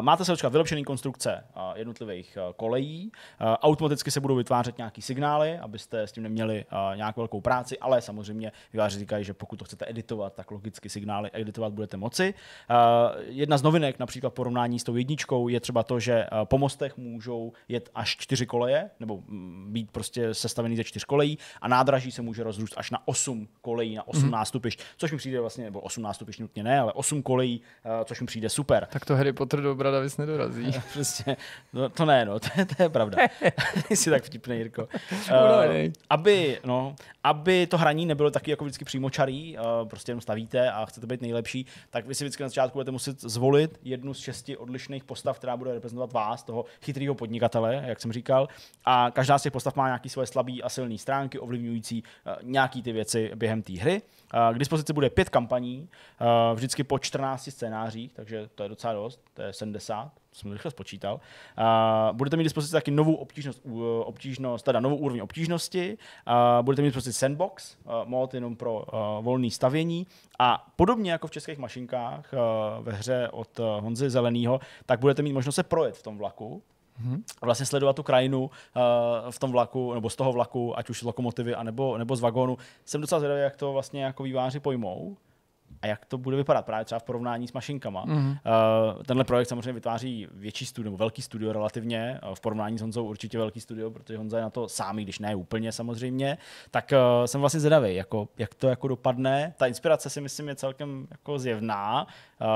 [SPEAKER 2] máte se očekat vylepšený konstrukce uh, jednotlivých uh, kolejí, uh, automaticky se budou vytvářet nějaký signály, abyste s tím neměli uh, nějak velkou práci, ale samozřejmě výváři říkají, že pokud to chcete editovat, tak logicky signály editovat budete moci. Uh, jedna z novinek, například porovnání s tou jedničkou, je třeba to, že uh, po mostech můžou jet až čtyři koleje, nebo mm, být prostě sestavený ze čtyř kolejí a nádraží se může rozrůst až na osm kolejí, na osm mm. nástupišť, což mi přijde vlastně, nebo osm nástupišť nutně ne, ale osm kolejí, uh, což mi přijde super.
[SPEAKER 1] Tak to Harry Potter do Bradavic nedorazí.
[SPEAKER 2] prostě, no, to ne, no, to, to je pravda. Jsi tak vtipný, Jirko. Uh, aby, no, aby to hraní nebylo taky jako vždycky přímočarý, uh, prostě jenom stavíte a chcete být nejlepší, tak vy si vždycky na začátku budete muset zvolit jednu z šesti odlišných postav, která bude reprezentovat vás, toho chytrého podnikatele, jak jsem říkal. A každá z těch postav má nějaké svoje slabé a silné stránky, ovlivňující uh, nějaké ty věci během té hry. Uh, k dispozici bude pět kampaní, uh, vždycky po 14 scénářích, takže to je docela dost, to je 70 jsem rychle spočítal. Uh, budete mít dispozici taky novou obtížnost, uh, obtížnost teda novou úroveň obtížnosti. Uh, budete mít dispozici sandbox, uh, mod jenom pro uh, volné stavění. A podobně jako v českých mašinkách uh, ve hře od uh, Honzy Zeleného, tak budete mít možnost se projet v tom vlaku hmm. vlastně sledovat tu krajinu uh, v tom vlaku, nebo z toho vlaku, ať už z lokomotivy, anebo, nebo z vagónu. Jsem docela zvědavý, jak to vlastně jako výváři pojmou a jak to bude vypadat právě třeba v porovnání s mašinkama. Mm-hmm. Uh, tenhle projekt samozřejmě vytváří větší studio, nebo velký studio relativně, uh, v porovnání s Honzou určitě velký studio, protože Honza je na to sám, když ne úplně samozřejmě, tak uh, jsem vlastně zvědavý, jako, jak to jako dopadne. Ta inspirace si myslím je celkem jako zjevná.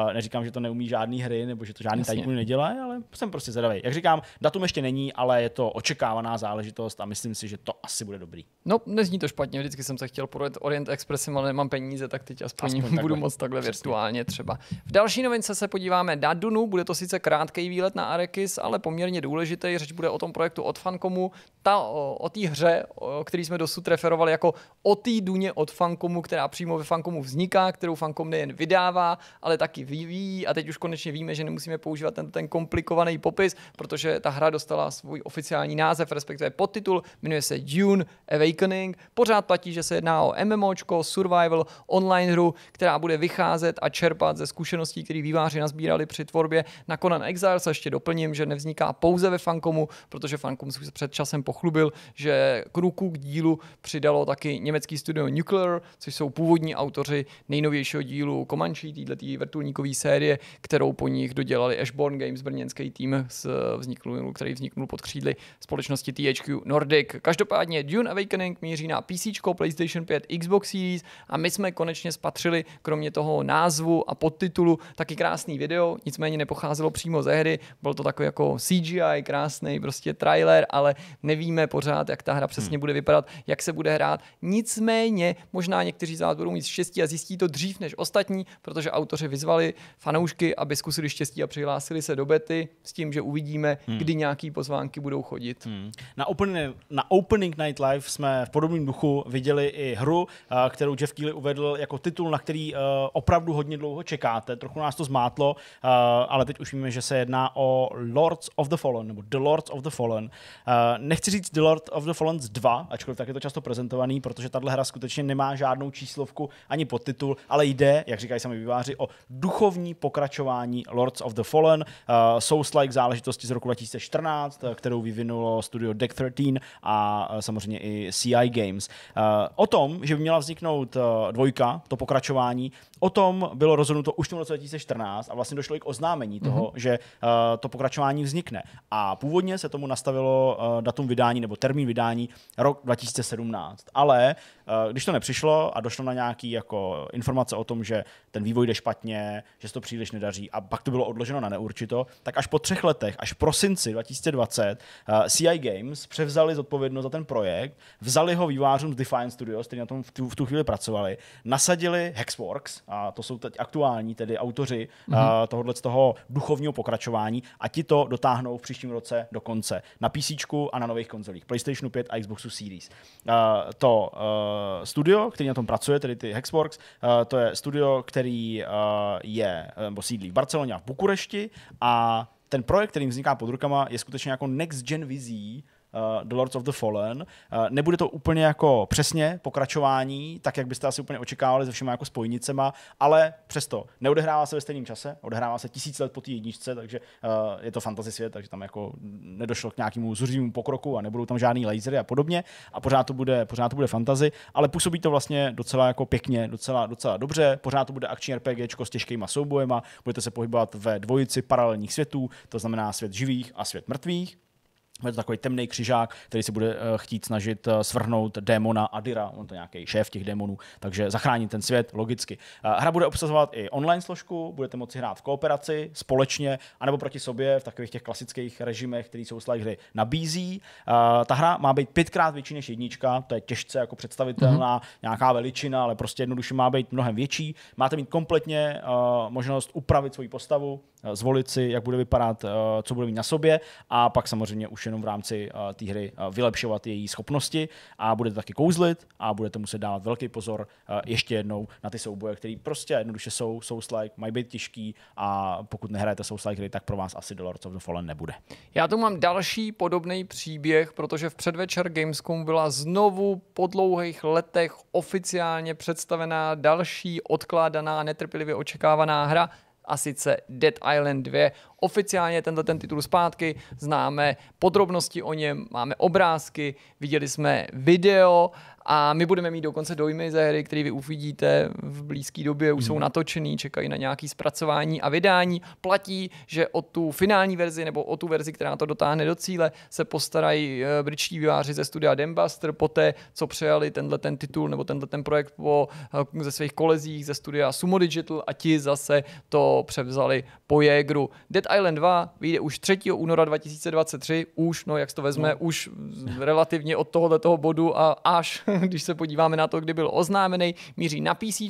[SPEAKER 2] Uh, neříkám, že to neumí žádný hry, nebo že to žádný tajkun nedělá, ale jsem prostě zvědavý. Jak říkám, datum ještě není, ale je to očekávaná záležitost a myslím si, že to asi bude dobrý.
[SPEAKER 1] No, nezní to špatně, vždycky jsem se chtěl porodit Orient Expressem, ale nemám peníze, tak teď aspoň, aspoň budu moc takhle Přesně. virtuálně třeba. V další novince se podíváme na Dunu, bude to sice krátký výlet na Arekis, ale poměrně důležitý. Řeč bude o tom projektu od Fankomu, ta, o, o té hře, o který jsme dosud referovali jako o té Duně od Fankomu, která přímo ve Fankomu vzniká, kterou Fankom nejen vydává, ale taky vyvíjí a teď už konečně víme, že nemusíme používat ten, ten komplikovaný popis, protože ta hra dostala svůj oficiální název, respektive podtitul, jmenuje se Dune Awakening. Pořád platí, že se jedná o MMOčko, survival, online hru, která bude vycházet a čerpat ze zkušeností, které výváři nazbírali při tvorbě na Conan Exiles. A ještě doplním, že nevzniká pouze ve Fankomu, protože Fankom se před časem pochlubil, že k ruku k dílu přidalo taky německý studio Nuclear, což jsou původní autoři nejnovějšího dílu Comanche, této vrtulníkové série, kterou po nich dodělali Ashborn Games, brněnský tým, vznikl, který vzniknul pod křídly společnosti THQ Nordic. Každopádně Dune Awakening míří na PC, PlayStation 5, Xbox Series a my jsme konečně spatřili, kromě toho názvu a podtitulu, taky krásný video, nicméně nepocházelo přímo ze hry, byl to takový jako CGI, krásný prostě trailer, ale nevíme pořád, jak ta hra přesně hmm. bude vypadat, jak se bude hrát. Nicméně možná někteří z vás budou mít štěstí a zjistí to dřív než ostatní, protože autoři vyzvali fanoušky, aby zkusili štěstí a přihlásili se do bety s tím, že uvidíme, hmm. kdy nějaký pozvánky budou chodit. Hmm.
[SPEAKER 2] Na, opening, na Opening Night Live jsme v podobném duchu viděli i hru, eh, kterou Jeff Keighley uvedl jako titul, na který eh, opravdu hodně dlouho čekáte. Trochu nás to zmátlo, eh, ale teď už víme, že se jedná o Lords of the Fallen, nebo The Lords of the Fallen. Nechci říct The Lord of the Fallen 2, ačkoliv tak je to často prezentovaný, protože tahle hra skutečně nemá žádnou číslovku ani podtitul, ale jde, jak říkají sami výváři, o duchovní pokračování Lords of the Fallen, uh, Souls-like záležitosti z roku 2014, kterou vyvinulo studio Deck 13 a uh, samozřejmě i CI Games. Uh, o tom, že by měla vzniknout uh, dvojka, to pokračování, o tom bylo rozhodnuto už v roce 2014 a vlastně došlo i k oznámení toho, mm-hmm. že uh, to pokračování vznikne. A původně se tomu nastavilo uh, datum vydání nebo termín vydání rok 2017. Ale uh, když to nepřišlo a došlo na nějaký jako informace o tom, že ten vývoj jde špatně, že se to příliš nedaří a pak to bylo odloženo na neurčito, tak až po třech letech, až v prosinci 2020, uh, CI Games převzali zodpovědnost za ten projekt, vzali ho vývářům z Defiant Studios, kteří na tom v tu, v tu chvíli pracovali, nasadili Hexworks, a to jsou teď aktuální, tedy autoři mm-hmm. uh, tohohle z toho duchovního pokračování a ti to dotáhnou v příštím roce do konce na PC a na nových konzolích, PlayStation 5 a Xboxu Series. Uh, to uh, studio, který na tom pracuje, tedy ty Hexworks, uh, to je studio, který uh, je, nebo sídlí v Barceloně a v Bukurešti a ten projekt, který vzniká pod rukama, je skutečně jako next gen vizí The Lords of the Fallen. Uh, nebude to úplně jako přesně pokračování, tak jak byste asi úplně očekávali se všema jako spojnicema, ale přesto neodehrává se ve stejném čase, odehrává se tisíc let po té jedničce, takže uh, je to fantasy svět, takže tam jako nedošlo k nějakému zuřivému pokroku a nebudou tam žádný lasery a podobně a pořád to bude, pořád to bude fantasy, ale působí to vlastně docela jako pěkně, docela, docela dobře, pořád to bude akční RPG s těžkýma soubojema, budete se pohybovat ve dvojici paralelních světů, to znamená svět živých a svět mrtvých je to takový temný křižák, který si bude uh, chtít snažit uh, svrhnout démona Adira, on to nějaký šéf těch démonů, takže zachránit ten svět logicky. Uh, hra bude obsahovat i online složku, budete moci hrát v kooperaci, společně, anebo proti sobě v takových těch klasických režimech, které jsou hry nabízí. Ta hra má být pětkrát větší než jednička, to je těžce jako představitelná mm-hmm. nějaká veličina, ale prostě jednoduše má být mnohem větší. Máte mít kompletně možnost upravit svoji postavu, zvolit si, jak bude vypadat, co bude mít na sobě a pak samozřejmě už jenom v rámci uh, té hry vylepšovat její schopnosti a budete taky kouzlit a budete muset dávat velký pozor ještě jednou na ty souboje, které prostě jednoduše jsou Souls-like, mají být těžký a pokud nehrajete Souls-like hry, tak pro vás asi Lords of the Fallen nebude.
[SPEAKER 1] Já tu mám další podobný příběh, protože v předvečer Gamescom byla znovu po dlouhých letech oficiálně představená další odkládaná, netrpělivě očekávaná hra a sice Dead Island 2. Oficiálně tenhle ten titul zpátky, známe podrobnosti o něm, máme obrázky, viděli jsme video a my budeme mít dokonce dojmy ze hry, které vy uvidíte v blízké době, už jsou mhm. natočený, čekají na nějaké zpracování a vydání. Platí, že o tu finální verzi nebo o tu verzi, která to dotáhne do cíle, se postarají eh, britští výváři ze studia Dembuster poté, co přejali tenhle ten titul nebo tenhle ten projekt po, eh, ze svých kolezích ze studia Sumo Digital a ti zase to převzali po Jägeru. Dead Island 2 vyjde už 3. února 2023, už, no jak to vezme, no. už relativně od tohoto bodu a až když se podíváme na to, kdy byl oznámený, míří na PC,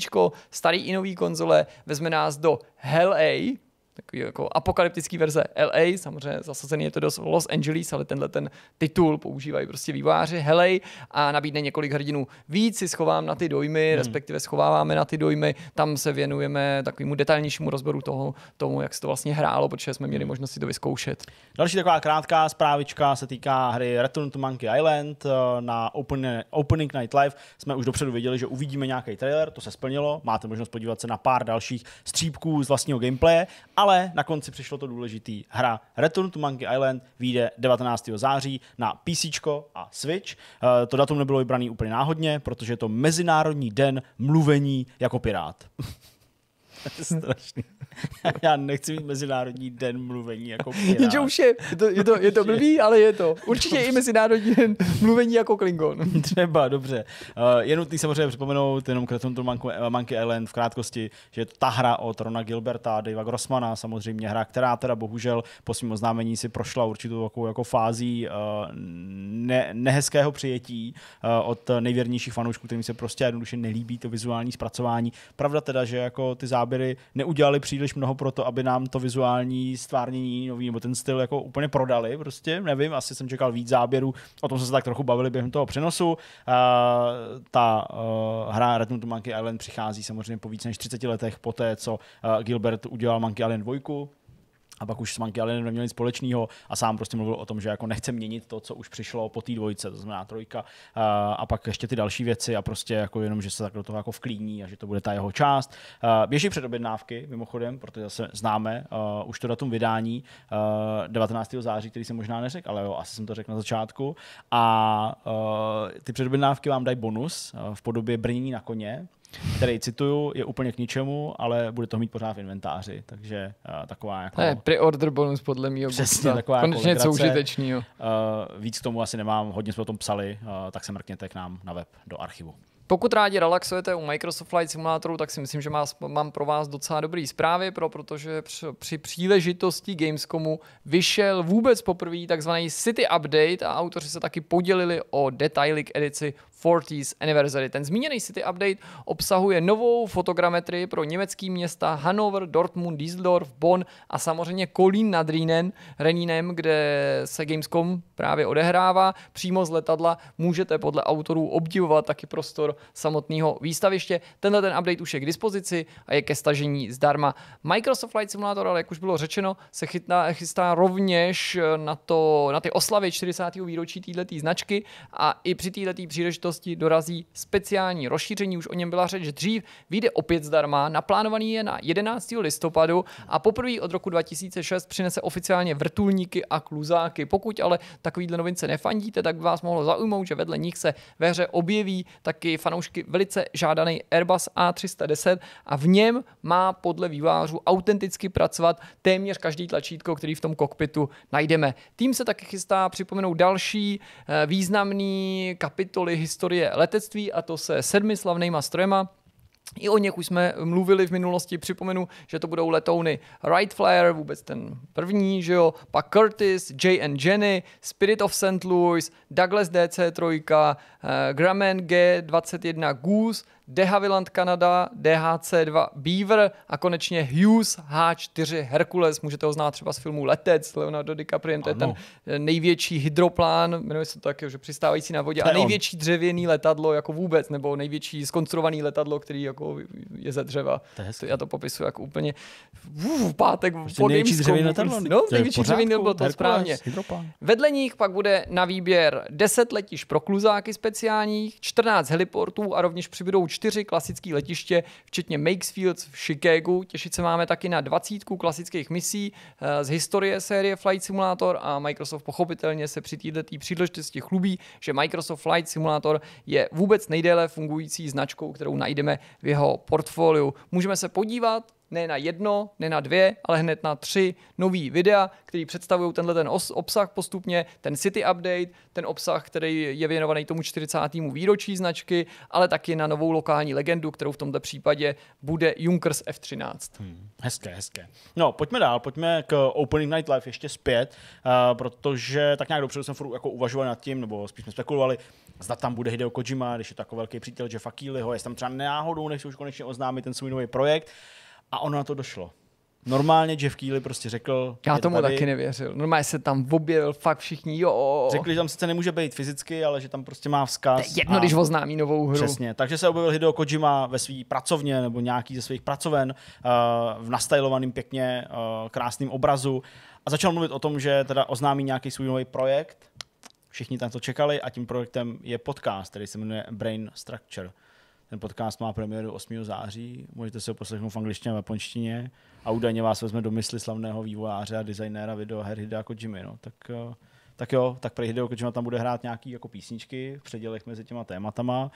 [SPEAKER 1] starý i nový konzole, vezme nás do Hell A, takový jako apokalyptický verze LA, samozřejmě zasazený je to do Los Angeles, ale tenhle ten titul používají prostě výváři Helej a nabídne několik hrdinů. Víc si schovám na ty dojmy, hmm. respektive schováváme na ty dojmy, tam se věnujeme takovému detailnějšímu rozboru toho, tomu, jak se to vlastně hrálo, protože jsme měli hmm. možnost si to vyzkoušet.
[SPEAKER 2] Další taková krátká zprávička se týká hry Return to Monkey Island. Na Open, Opening Night Live jsme už dopředu věděli, že uvidíme nějaký trailer, to se splnilo, máte možnost podívat se na pár dalších střípků z vlastního gameplaye, ale na konci přišlo to důležitý. Hra Return to Monkey Island vyjde 19. září na PC a Switch. Uh, to datum nebylo vybrané úplně náhodně, protože je to Mezinárodní den mluvení jako pirát. Je strašný. Já nechci mít Mezinárodní den mluvení jako pirát.
[SPEAKER 1] Jenže už je, je to, je to, je to blbý, ale je to. Určitě i Mezinárodní den mluvení jako Klingon.
[SPEAKER 2] Třeba, dobře. Uh, je nutný samozřejmě připomenout jenom k tomu Monkey Island v krátkosti, že je to ta hra od Rona Gilberta, Davea Grossmana, samozřejmě hra, která teda bohužel po svém oznámení si prošla určitou takovou jako fází uh, ne, nehezkého přijetí uh, od nejvěrnějších fanoušků, kterým se prostě jednoduše nelíbí to vizuální zpracování. Pravda teda, že jako ty záběry neudělali příliš mnoho pro to, aby nám to vizuální stvárnění nový, nebo ten styl jako úplně prodali, prostě, nevím, asi jsem čekal víc záběrů, o tom jsme se tak trochu bavili během toho přenosu. Uh, ta uh, hra Return to Monkey Island přichází samozřejmě po více než 30 letech po té, co uh, Gilbert udělal Monkey Island 2, a pak už s Monkey Islandem neměl nic společného a sám prostě mluvil o tom, že jako nechce měnit to, co už přišlo po té dvojce, to znamená trojka a pak ještě ty další věci a prostě jako jenom, že se tak do toho jako vklíní a že to bude ta jeho část. Běží před objednávky, mimochodem, protože zase známe už to datum vydání 19. září, který jsem možná neřekl, ale jo, asi jsem to řekl na začátku. A ty předobjednávky vám dají bonus v podobě brnění na koně, který cituju, je úplně k ničemu, ale bude to mít pořád v inventáři, takže uh, taková jako...
[SPEAKER 1] Ne, pre-order bonus podle mého
[SPEAKER 2] Přesně, taková jako
[SPEAKER 1] Konečně něco užitečného. Uh,
[SPEAKER 2] víc k tomu asi nemám, hodně jsme o tom psali, uh, tak se mrkněte k nám na web do archivu.
[SPEAKER 1] Pokud rádi relaxujete u Microsoft Flight Simulatoru, tak si myslím, že má, mám pro vás docela dobrý zprávy, pro, protože při, při příležitosti Gamescomu vyšel vůbec poprvé takzvaný City Update a autoři se taky podělili o detaily k edici 40th Anniversary. Ten zmíněný City Update obsahuje novou fotogrametrii pro německý města Hannover, Dortmund, Düsseldorf, Bonn a samozřejmě Kolín nad Rheinem, Reninem, kde se Gamescom právě odehrává. Přímo z letadla můžete podle autorů obdivovat taky prostor samotného výstaviště. Tenhle ten update už je k dispozici a je ke stažení zdarma. Microsoft Flight Simulator, ale jak už bylo řečeno, se chytná, chystá rovněž na, to, na ty oslavy 40. výročí této značky a i při této příležitosti dorazí speciální rozšíření, už o něm byla řeč dřív, vyjde opět zdarma, naplánovaný je na 11. listopadu a poprvé od roku 2006 přinese oficiálně vrtulníky a kluzáky. Pokud ale takovýhle novince nefandíte, tak by vás mohlo zaujmout, že vedle nich se ve hře objeví taky fanoušky velice žádaný Airbus A310 a v něm má podle vývářů autenticky pracovat téměř každý tlačítko, který v tom kokpitu najdeme. Tým se taky chystá připomenout další eh, významný kapitoly historie letectví a to se sedmi slavnýma strojema, i o nich už jsme mluvili v minulosti, připomenu, že to budou letouny Wright Flyer, vůbec ten první, že jo, pak Curtis, J and Jenny, Spirit of St. Louis, Douglas DC-3, uh, Grumman G21 Goose, De Havilland Canada, DHC2 Beaver a konečně Hughes H4 Hercules. Můžete ho znát třeba z filmu Letec, Leonardo DiCaprio, to je ten největší hydroplán, jmenuje se to tak, že přistávající na vodě, a největší dřevěný letadlo jako vůbec, nebo největší skonstruovaný letadlo, který jako je ze dřeva.
[SPEAKER 2] To je hezké.
[SPEAKER 1] já to popisuju jako úplně v pátek
[SPEAKER 2] Prostě největší dřevěný letadlo,
[SPEAKER 1] No,
[SPEAKER 2] to
[SPEAKER 1] největší dřevěný bylo to správně.
[SPEAKER 2] hydroplán.
[SPEAKER 1] Vedle nich pak bude na výběr 10 letiš pro kluzáky speciálních, 14 heliportů a rovněž přibydou 4 klasické letiště, včetně Makesfields v Chicagu. Těšit se máme taky na 20 klasických misí eh, z historie série Flight Simulator a Microsoft pochopitelně se při této příležitosti chlubí, že Microsoft Flight Simulator je vůbec nejdéle fungující značkou, kterou najdeme v jeho portfoliu. Můžeme se podívat ne na jedno, ne na dvě, ale hned na tři nový videa, který představují tenhle ten os- obsah postupně, ten City Update, ten obsah, který je věnovaný tomu 40. výročí značky, ale taky na novou lokální legendu, kterou v tomto případě bude Junkers F13.
[SPEAKER 2] Hmm, hezké, hezké. No, pojďme dál, pojďme k Opening Night Live ještě zpět, uh, protože tak nějak dopředu jsem furt jako uvažoval nad tím, nebo spíš jsme spekulovali, zda tam bude Hideo Kojima, když je jako velký přítel Jeffa Keelyho, jestli tam třeba náhodou nechci už konečně oznámit ten svůj nový projekt. A ono na to došlo. Normálně Jeff Keely prostě řekl...
[SPEAKER 1] Já
[SPEAKER 2] je to
[SPEAKER 1] tomu
[SPEAKER 2] tady.
[SPEAKER 1] taky nevěřil. Normálně se tam objevil fakt všichni, jo.
[SPEAKER 2] Řekli, že tam sice nemůže být fyzicky, ale že tam prostě má vzkaz.
[SPEAKER 1] Jedno,
[SPEAKER 2] a-
[SPEAKER 1] když oznámí novou hru.
[SPEAKER 2] Přesně. Takže se objevil Hideo Kojima ve své pracovně nebo nějaký ze svých pracoven uh, v nastylovaném pěkně uh, krásným obrazu a začal mluvit o tom, že teda oznámí nějaký svůj nový projekt. Všichni na to čekali a tím projektem je podcast, který se jmenuje Brain Structure. Ten podcast má premiéru 8. září, můžete si ho poslechnout v angličtině a japonštině a údajně vás vezme do mysli slavného vývojáře a designéra videoher Hideo Kojimy. No. Tak, eh, tak jo, tak pro Hideo Kojima tam bude hrát nějaký jako písničky v předělech mezi těma tématama.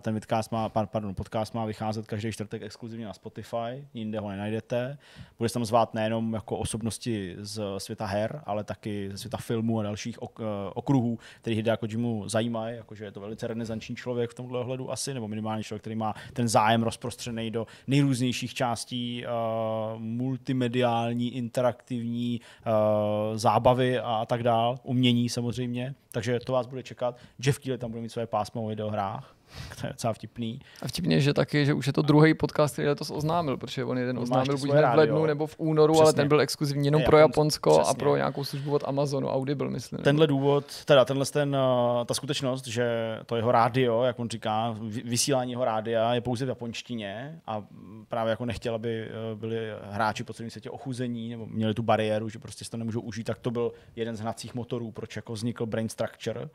[SPEAKER 2] Ten vidcast má, par- pardon, podcast má vycházet každý čtvrtek exkluzivně na Spotify, jinde ho nenajdete. Bude se tam zvát nejenom jako osobnosti z světa her, ale taky ze světa filmů a dalších eh, okruhů, který Hideo Kojimu zajímají, jakože je to velice renesanční člověk v tomhle ohledu asi, nebo minimálně člověk, který má ten zájem rozprostřený do nejrůznějších částí uh, multimediální, interaktivní uh, zábavy a, tak dál, umění samozřejmě, takže to vás bude čekat. Jeff Keely tam bude mít své pásmo o videohrách, to je docela vtipný.
[SPEAKER 1] A vtipně, že taky, že už je to druhý podcast, který letos oznámil, protože on jeden oznámil buď v lednu nebo v únoru,
[SPEAKER 2] Přesně.
[SPEAKER 1] ale ten byl exkluzivní jenom
[SPEAKER 2] Je
[SPEAKER 1] pro
[SPEAKER 2] Japonsko,
[SPEAKER 1] Japonsko a
[SPEAKER 2] přesně.
[SPEAKER 1] pro nějakou službu od Amazonu, Audible, myslím.
[SPEAKER 2] Tenhle důvod, teda tenhle ten, uh, ta skutečnost, že to jeho rádio, jak on říká, vy- vysílání jeho rádia je pouze v japonštině a právě jako nechtěl, aby uh, byli hráči po celém světě ochuzení nebo měli tu bariéru, že prostě si to nemůžou užít, tak to byl jeden z hnacích motorů, proč jako vznikl Brain Structure.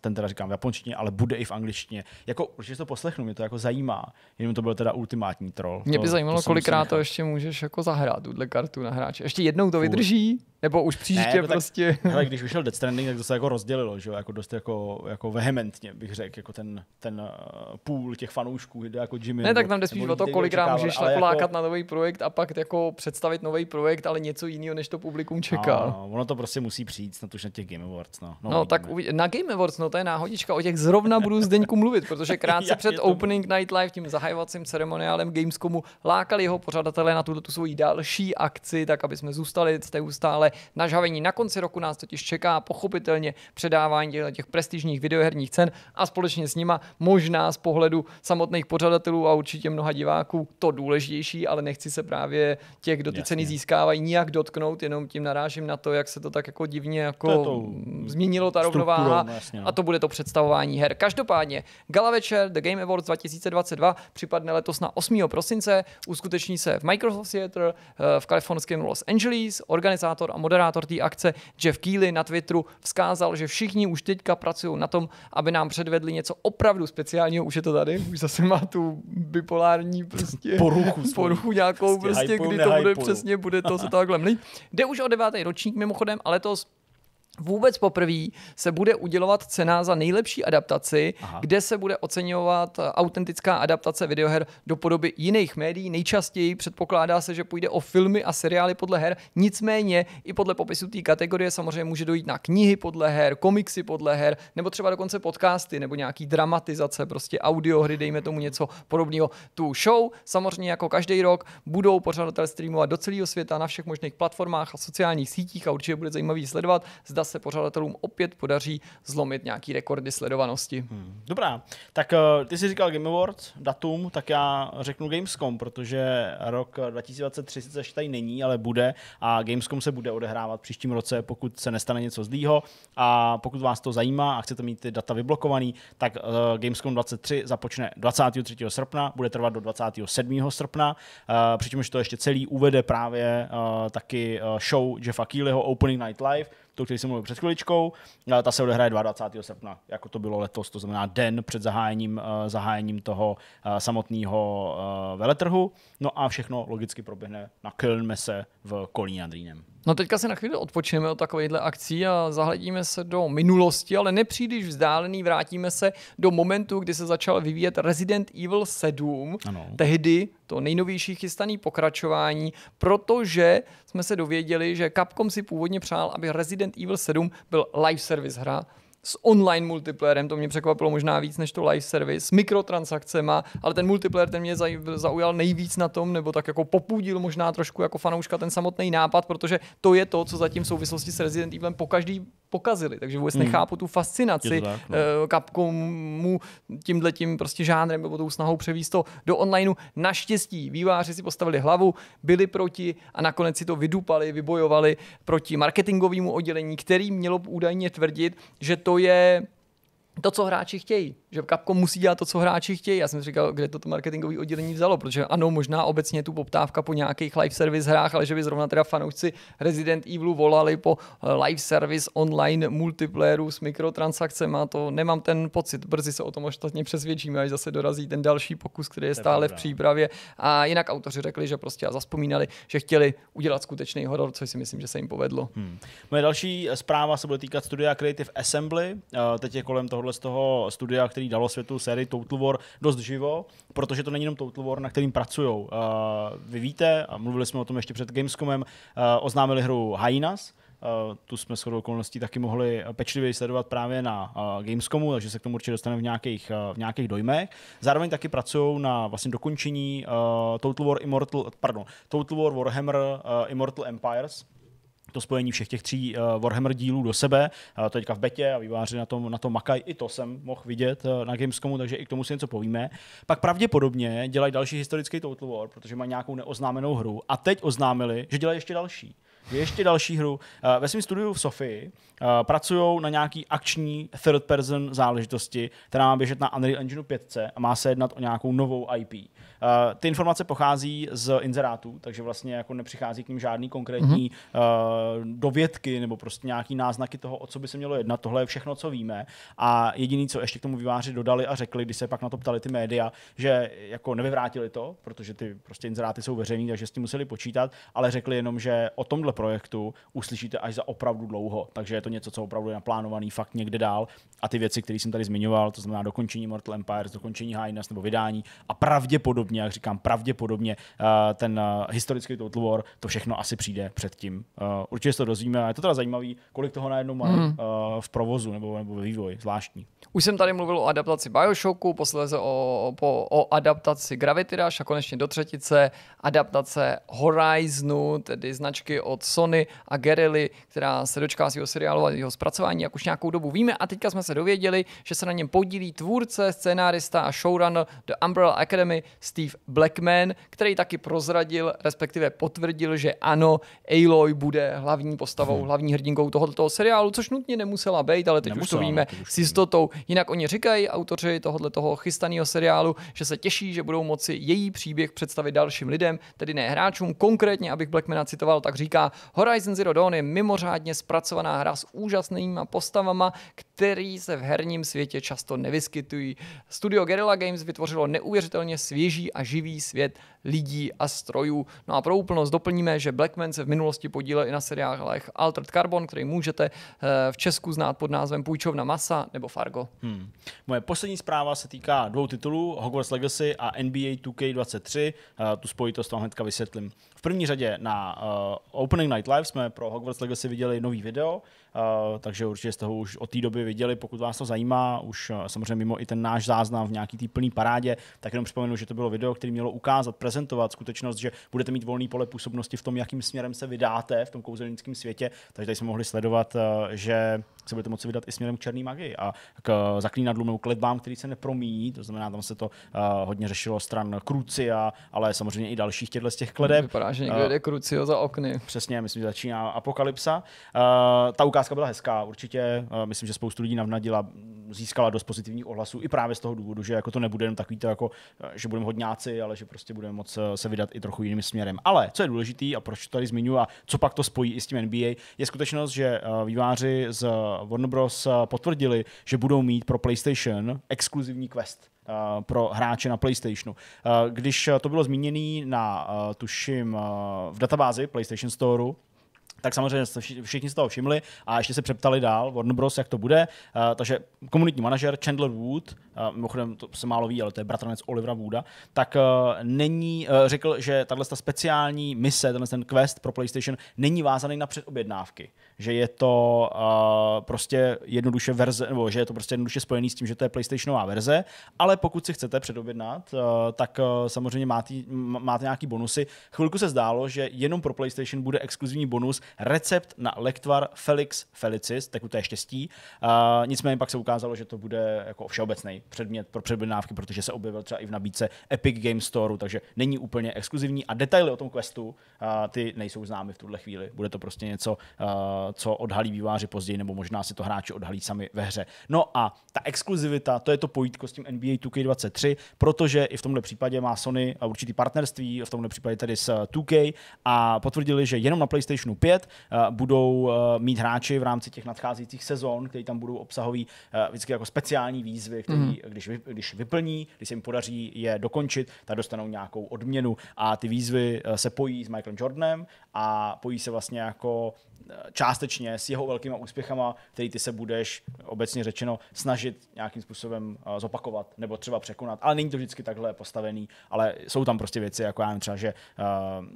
[SPEAKER 2] Ten teda říkám v japonštině, ale bude i v angličtině. Jako, protože to poslechnu, mě to jako zajímá. Jenom to byl teda ultimátní troll.
[SPEAKER 1] Mě by
[SPEAKER 2] to,
[SPEAKER 1] zajímalo,
[SPEAKER 2] to
[SPEAKER 1] kolikrát to ještě můžeš jako zahrát, tuhle kartu na hráče. Ještě jednou to vydrží? Nebo už příště
[SPEAKER 2] tak-
[SPEAKER 1] prostě...
[SPEAKER 2] Hele, když vyšel Death Stranding, tak to se jako rozdělilo, že jo, jako dost jako, jako vehementně, bych řekl, jako ten, ten uh, půl těch fanoušků, jde jako Jimmy.
[SPEAKER 1] Ne, tak tam jde spíš o to, kolikrát můžeš
[SPEAKER 2] jako,
[SPEAKER 1] na nový projekt a pak jako představit nový projekt, ale něco jiného, než to publikum čeká.
[SPEAKER 2] No, ono to prostě musí přijít snad už na těch Game Awards. No,
[SPEAKER 1] No, no tak uvidí- na Game Awards, no to je náhodička, o těch zrovna budu Zdeňku mluvit, protože krátce před Opening Night Live, tím zahajovacím ceremoniálem Gamescomu, lákali jeho pořadatelé na tuto tu svoji další akci, tak aby jsme zůstali neustále nažavení. Na konci roku nás totiž čeká pochopitelně předávání těch prestižních videoherních cen a společně s nima možná z pohledu samotných pořadatelů a určitě mnoha diváků to důležitější, ale nechci se právě těch, kdo ty
[SPEAKER 2] Jasně.
[SPEAKER 1] ceny získávají, nijak dotknout, jenom tím narážím na to, jak se to tak jako divně
[SPEAKER 2] To
[SPEAKER 1] jako
[SPEAKER 2] tou
[SPEAKER 1] změnilo ta rovnováha
[SPEAKER 2] no jasně, no.
[SPEAKER 1] a to bude to představování her. Každopádně Gala večer The Game Awards 2022 připadne letos na 8. prosince, uskuteční se v Microsoft Theater eh, v kalifornském Los Angeles. Organizátor a moderátor té akce Jeff Keighley na Twitteru vzkázal, že všichni už teďka pracují na tom, aby nám předvedli něco opravdu speciálního. Už je to tady, už zase má tu bipolární prostě
[SPEAKER 2] Poruchu
[SPEAKER 1] poruchu nějakou
[SPEAKER 2] Prostě
[SPEAKER 1] prostě, kdy to bude přesně, bude to se takhle mlít. Jde už o devátý ročník mimochodem, ale letos Vůbec poprvé se bude udělovat cena za nejlepší adaptaci,
[SPEAKER 2] Aha.
[SPEAKER 1] Kde se bude oceňovat eh, autentická adaptace videoher do podoby jiných médií. Nejčastěji předpokládá se, že půjde o filmy a seriály podle her, nicméně i podle popisu té kategorie samozřejmě může dojít na knihy podle her, komiksy podle her, nebo třeba dokonce podcasty, nebo nějaký dramatizace, prostě audiohry, dejme tomu něco podobného. Tu show samozřejmě jako každý rok budou pořadatelé streamovat do celého světa na všech možných platformách a sociálních sítích a určitě bude zajímavý sledovat, zda se pořadatelům opět podaří zlomit nějaký rekordy sledovanosti. Hmm.
[SPEAKER 2] Dobrá, tak uh, ty jsi říkal Game Awards, datum, tak já řeknu Gamescom, protože rok 2023 sice tady není, ale bude a Gamescom se bude odehrávat příštím roce, pokud se nestane něco zlýho a pokud vás to zajímá a chcete mít ty data vyblokovaný, tak uh, Gamescom 23 započne 23. srpna, bude trvat do 27. srpna, uh, přičemž to ještě celý uvede právě taky show Jeffa Keelyho Opening Night Live, to, který jsem mluvil před chviličkou. Ta se odehraje 22. srpna, jako to bylo letos, to znamená den před zahájením, uh, zahájením toho uh, samotného veletrhu. No a všechno logicky proběhne na Kölnmese v Kolíně nad Rýnem.
[SPEAKER 1] No teďka se na chvíli odpočineme od takovýchhle akcí a zahledíme se do minulosti, ale nepříliš vzdálený, vrátíme se do momentu, kdy se začal vyvíjet Resident Evil 7. Ano. Tehdy to nejnovější chystaný pokračování, protože jsme se dověděli, že Capcom si původně přál, aby Resident Evil 7 byl live service hra, s online multiplayerem, to mě překvapilo možná víc než to live service, s mikrotransakcema, ale ten multiplayer ten mě zaujal nejvíc na tom, nebo tak jako popudil možná trošku jako fanouška ten samotný nápad, protože to je to, co zatím v souvislosti s Resident Evilem po každý pokazili, takže vůbec hmm. nechápu tu fascinaci tak, no. Capcomu tímhle tím prostě žánrem nebo tou snahou převíst to do onlineu. Naštěstí výváři si postavili hlavu, byli proti a nakonec si to vydupali, vybojovali proti marketingovému oddělení, který mělo údajně tvrdit, že to je to, co hráči chtějí. Že Capcom musí dělat to, co hráči chtějí. Já jsem si říkal, kde to, to marketingové oddělení vzalo, protože ano, možná obecně tu poptávka po nějakých live service hrách, ale že by zrovna teda fanoušci Resident Evilu volali po eh, live service online multiplayeru s mikrotransakcemi, to nemám ten pocit. Brzy se o tom ostatně přesvědčíme, až zase dorazí ten další pokus, který je stále v přípravě. A jinak autoři řekli, že prostě a zaspomínali, že chtěli udělat skutečný horor, což si myslím, že se jim povedlo. Hmm.
[SPEAKER 2] Moje další zpráva se bude týkat studia Creative Assembly. Eh, teď je kolem toho tohle z toho studia, který dalo světu sérii Total War dost živo, protože to není jenom Total War, na kterým pracují. Uh, vy víte, a mluvili jsme o tom ještě před Gamescomem, uh, oznámili hru Hyenas, Uh, tu jsme shodou okolností taky mohli pečlivě sledovat právě na uh, Gamescomu, takže se k tomu určitě dostaneme v nějakých, uh, v nějakých dojmech. Zároveň taky pracují na vlastně dokončení Total War Immortal, pardon, Total War Warhammer Immortal Empires, to spojení všech těch tří uh, Warhammer dílů do sebe. To teďka v betě a výváři na tom, na tom makají. I to jsem mohl vidět uh, na Gamescomu, takže i k tomu si něco povíme. Pak pravděpodobně dělají další historický Total War, protože mají nějakou neoznámenou hru. A teď oznámili, že dělají ještě další ještě další hru. Uh, ve svém studiu v Sofii uh, pracují na nějaký akční third person záležitosti, která má běžet na Unreal Engine 5 a má se jednat o nějakou novou IP. Uh, ty informace pochází z inzerátů, takže vlastně jako nepřichází k ním žádný konkrétní mm-hmm. dovědky nebo prostě nějaký náznaky toho, o co by se mělo jednat. Tohle je všechno, co víme. A jediný, co ještě k tomu výváři dodali a řekli, když se pak na to ptali ty média, že jako nevyvrátili to, protože ty prostě inzeráty jsou veřejný, takže s tím museli počítat, ale řekli jenom, že o tomhle projektu uslyšíte až za opravdu dlouho. Takže je to něco, co opravdu je naplánovaný fakt někde dál. A ty věci, které jsem tady zmiňoval, to znamená dokončení Mortal Empires, dokončení Highness nebo vydání a pravděpodobně jak říkám, pravděpodobně uh, ten uh, historický Total War, to všechno asi přijde předtím. Uh, určitě se to dozvíme a je to teda zajímavý, kolik toho najednou má mm. uh, v provozu nebo, nebo ve vývoji, zvláštní.
[SPEAKER 1] Už jsem tady mluvil o adaptaci Bioshocku, posledně o, po, o adaptaci Gravity Rush a konečně do třetice adaptace Horizonu, tedy značky od Sony a Guerrilla, která se dočká svého seriálu a jeho zpracování jak už nějakou dobu víme a teďka jsme se dověděli, že se na něm podílí tvůrce, scénárista a showrunner The Umbrella Academy Steve Blackman, který taky prozradil, respektive potvrdil, že ano, Aloy bude hlavní postavou, hmm. hlavní hrdinkou tohoto seriálu, což nutně nemusela být, ale teď nemusela, už to víme s jistotou. Jinak oni říkají, autoři tohoto toho chystaného seriálu, že se těší, že budou moci její příběh představit dalším lidem, tedy ne hráčům. Konkrétně, abych Blackmana citoval, tak říká, Horizon Zero Dawn je mimořádně zpracovaná hra s úžasnými postavama, který se v herním světě často nevyskytují. Studio Guerrilla Games vytvořilo neuvěřitelně svěží a živý svět lidí a strojů. No a pro úplnost doplníme, že Blackman se v minulosti podílel i na seriálech Altered Carbon, který můžete eh, v Česku znát pod názvem Půjčovna masa nebo Fargo. Hmm.
[SPEAKER 2] Moje poslední zpráva se týká dvou titulů, Hogwarts Legacy a NBA 2K23. Uh, tu spojitost vám hnedka vysvětlím. V první řadě na uh, Opening Night Live jsme pro Hogwarts Legacy viděli nový video, Uh, takže určitě z toho už od té doby viděli, pokud vás to zajímá, už uh, samozřejmě mimo i ten náš záznam v nějaký té plný parádě, tak jenom připomenu, že to bylo video, které mělo ukázat, prezentovat skutečnost, že budete mít volný pole působnosti v tom, jakým směrem se vydáte v tom kouzelnickém světě. Takže tady jsme mohli sledovat, uh, že se budete moci vydat i směrem k černý magii a k zaklínadlům nebo k ledbám, který se nepromíjí, to znamená, tam se to uh, hodně řešilo stran Krucia, ale samozřejmě i dalších těchto z těch kledeb.
[SPEAKER 1] Vypadá, že někde uh, jde Krucio za okny.
[SPEAKER 2] Přesně, myslím, že začíná apokalypsa. Uh, ta ukázka byla hezká, určitě. Uh, myslím, že spoustu lidí navnadila, získala dost pozitivních ohlasů i právě z toho důvodu, že jako to nebude jen takový to, jako, že budeme hodňáci, ale že prostě budeme moc se vydat i trochu jiným směrem. Ale co je důležitý a proč to tady zmiňuji a co pak to spojí i s tím NBA, je skutečnost, že výváři z Warner Bros. potvrdili, že budou mít pro PlayStation exkluzivní quest. Uh, pro hráče na PlayStationu. Když to bylo zmíněné na, tuším, v databázi PlayStation Store, tak samozřejmě všichni z toho všimli a ještě se přeptali dál, Warner Bros., jak to bude. Uh, takže komunitní manažer Chandler Wood, uh, mimochodem to se málo ví, ale to je bratranec Olivera Wooda, tak uh, není, uh, řekl, že tahle speciální mise, tenhle ten quest pro PlayStation není vázaný na předobjednávky. Že je to uh, prostě jednoduše verze, nebo že je to prostě jednoduše spojený s tím, že to je PlayStationová verze, ale pokud si chcete předobjednat, uh, tak uh, samozřejmě máte, máte nějaký bonusy. Chvilku se zdálo, že jenom pro PlayStation bude exkluzivní bonus recept na lektvar Felix Felicis, tak to je štěstí. Uh, nicméně pak se ukázalo, že to bude jako všeobecný předmět pro předbědnávky, protože se objevil třeba i v nabídce Epic Game Store, takže není úplně exkluzivní a detaily o tom questu uh, ty nejsou známy v tuhle chvíli. Bude to prostě něco, uh, co odhalí výváři později, nebo možná si to hráči odhalí sami ve hře. No a ta exkluzivita, to je to pojítko s tím NBA 2K23, protože i v tomhle případě má Sony určitý partnerství, v tomhle případě tedy s 2K a potvrdili, že jenom na PlayStationu 5 Eh, budou eh, mít hráči v rámci těch nadcházejících sezon, které tam budou obsahový eh, vždycky jako speciální výzvy, který, mm. když, vy, když vyplní, když se jim podaří je dokončit, tak dostanou nějakou odměnu a ty výzvy se pojí s Michaelem Jordanem a pojí se vlastně jako částečně s jeho velkýma úspěchama, který ty se budeš obecně řečeno snažit nějakým způsobem zopakovat nebo třeba překonat. Ale není to vždycky takhle postavený, ale jsou tam prostě věci, jako já nevím třeba, že uh,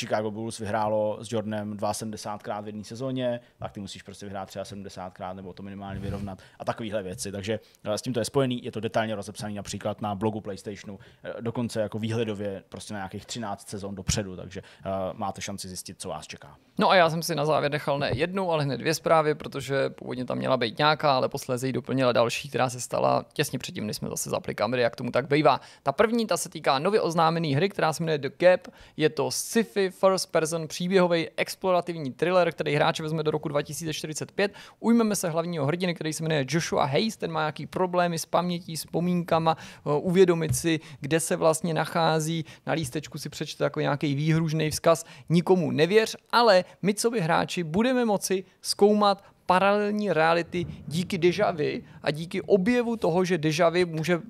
[SPEAKER 2] Chicago Bulls vyhrálo s Jordanem 70krát v jedné sezóně, tak ty musíš prostě vyhrát třeba 70krát nebo to minimálně vyrovnat a takovéhle věci. Takže uh, s tím to je spojený, je to detailně rozepsaný například na blogu PlayStationu, uh, dokonce jako výhledově prostě na nějakých 13 sezon dopředu, takže uh, máte šanci zjistit, co vás čeká.
[SPEAKER 1] No a já jsem si na závěr nechal ne jednu, ale hned dvě zprávy, protože původně tam měla být nějaká, ale posléze ji doplnila další, která se stala těsně předtím, než jsme zase zapli kamery, jak tomu tak bývá. Ta první, ta se týká nově oznámené hry, která se jmenuje The Gap. Je to sci-fi first person příběhový explorativní thriller, který hráče vezme do roku 2045. Ujmeme se hlavního hrdiny, který se jmenuje Joshua Hayes, ten má nějaký problémy s pamětí, s pomínkama, eh, uvědomit si, kde se vlastně nachází. Na lístečku si přečte jako nějaký výhružný vzkaz. Nikomu nevěř, ale my, co by hráči, budeme moci zkoumat paralelní reality díky deja vu a díky objevu toho, že deja vu může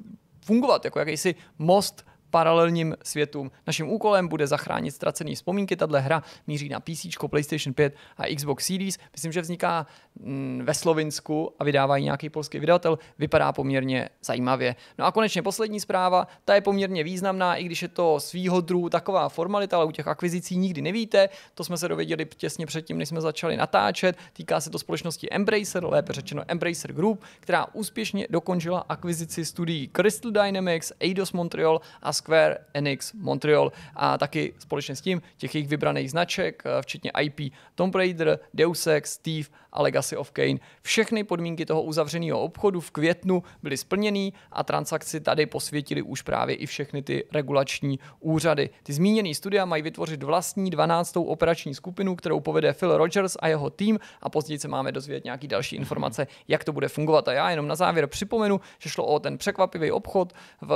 [SPEAKER 1] fungovat jako jakýsi most paralelním světům. Naším úkolem bude zachránit ztracené vzpomínky. Tahle hra míří na PC, PlayStation 5 a Xbox Series. Myslím, že vzniká mm, ve Slovinsku a vydávají nějaký polský vydavatel. Vypadá poměrně zajímavě. No a konečně poslední zpráva, ta je poměrně významná, i když je to svýho druhu taková formalita, ale u těch akvizicí nikdy nevíte. To jsme se dověděli těsně předtím, než jsme začali natáčet. Týká se to společnosti Embracer, lépe řečeno Embracer Group, která úspěšně dokončila akvizici studií Crystal Dynamics, Eidos Montreal a Square Enix Montreal a taky společně s tím těch jejich vybraných značek, eh, včetně IP Tomb Raider, Deus Ex, Steve a Legacy of Kane. Všechny podmínky toho uzavřeného obchodu v květnu byly splněny a transakci tady posvětili už právě i všechny ty regulační úřady. Ty zmíněné studia mají vytvořit vlastní 12. operační skupinu, kterou povede Phil Rogers a jeho tým a později se máme dozvědět nějaký další informace, jak to bude fungovat. A já jenom na závěr připomenu, že šlo o ten překvapivý obchod v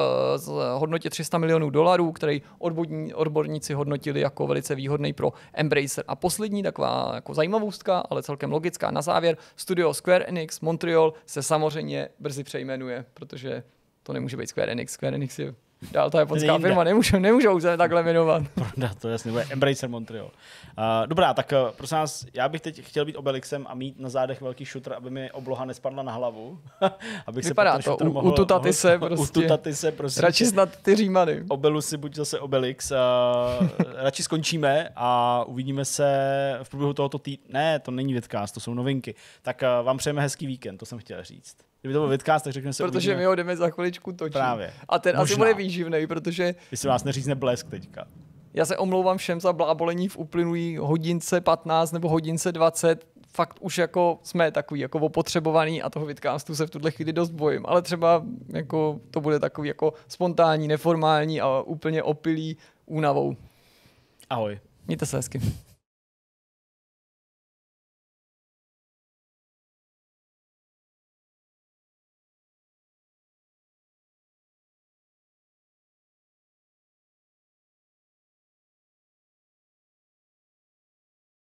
[SPEAKER 1] hodnotě 300 milionů dolarů, který odborní, odborníci hodnotili jako velice výhodný pro Embracer. A poslední taková jako zajímavostka, ale celkem logická na závěr, studio Square Enix Montreal se samozřejmě brzy přejmenuje, protože to nemůže být Square Enix. Square Enix je dál ta japonská firma, nemůžou, nemůžou se takhle jmenovat.
[SPEAKER 2] Pravda, to jasně, bude Embracer Montreal. Uh, dobrá, tak uh, prosím vás, já bych teď chtěl být Obelixem a mít na zádech velký šutr, aby mi obloha nespadla na hlavu.
[SPEAKER 1] abych Vypadá se to, u, mohl, ututaty se prostě.
[SPEAKER 2] Ututaty se prostě.
[SPEAKER 1] Radši snad ty římany.
[SPEAKER 2] Obelu si buď zase Obelix. Uh, radši skončíme a uvidíme se v průběhu tohoto týdne. Ne, to není vidcast, to jsou novinky. Tak uh, vám přejeme hezký víkend, to jsem chtěl říct. Kdyby to byl vidcast, tak řekneme se
[SPEAKER 1] Protože
[SPEAKER 2] uvidíme.
[SPEAKER 1] my ho jdeme za chviličku točit.
[SPEAKER 2] Právě.
[SPEAKER 1] A ten Možná. asi bude výživný, protože...
[SPEAKER 2] Jestli vás neřízne blesk teďka.
[SPEAKER 1] Já se omlouvám všem za blábolení v uplynulý hodince 15 nebo hodince 20. Fakt už jako jsme takový jako opotřebovaný a toho vidcastu se v tuhle chvíli dost bojím. Ale třeba jako to bude takový jako spontánní, neformální a úplně opilý únavou.
[SPEAKER 2] Ahoj.
[SPEAKER 1] Mějte se hezky.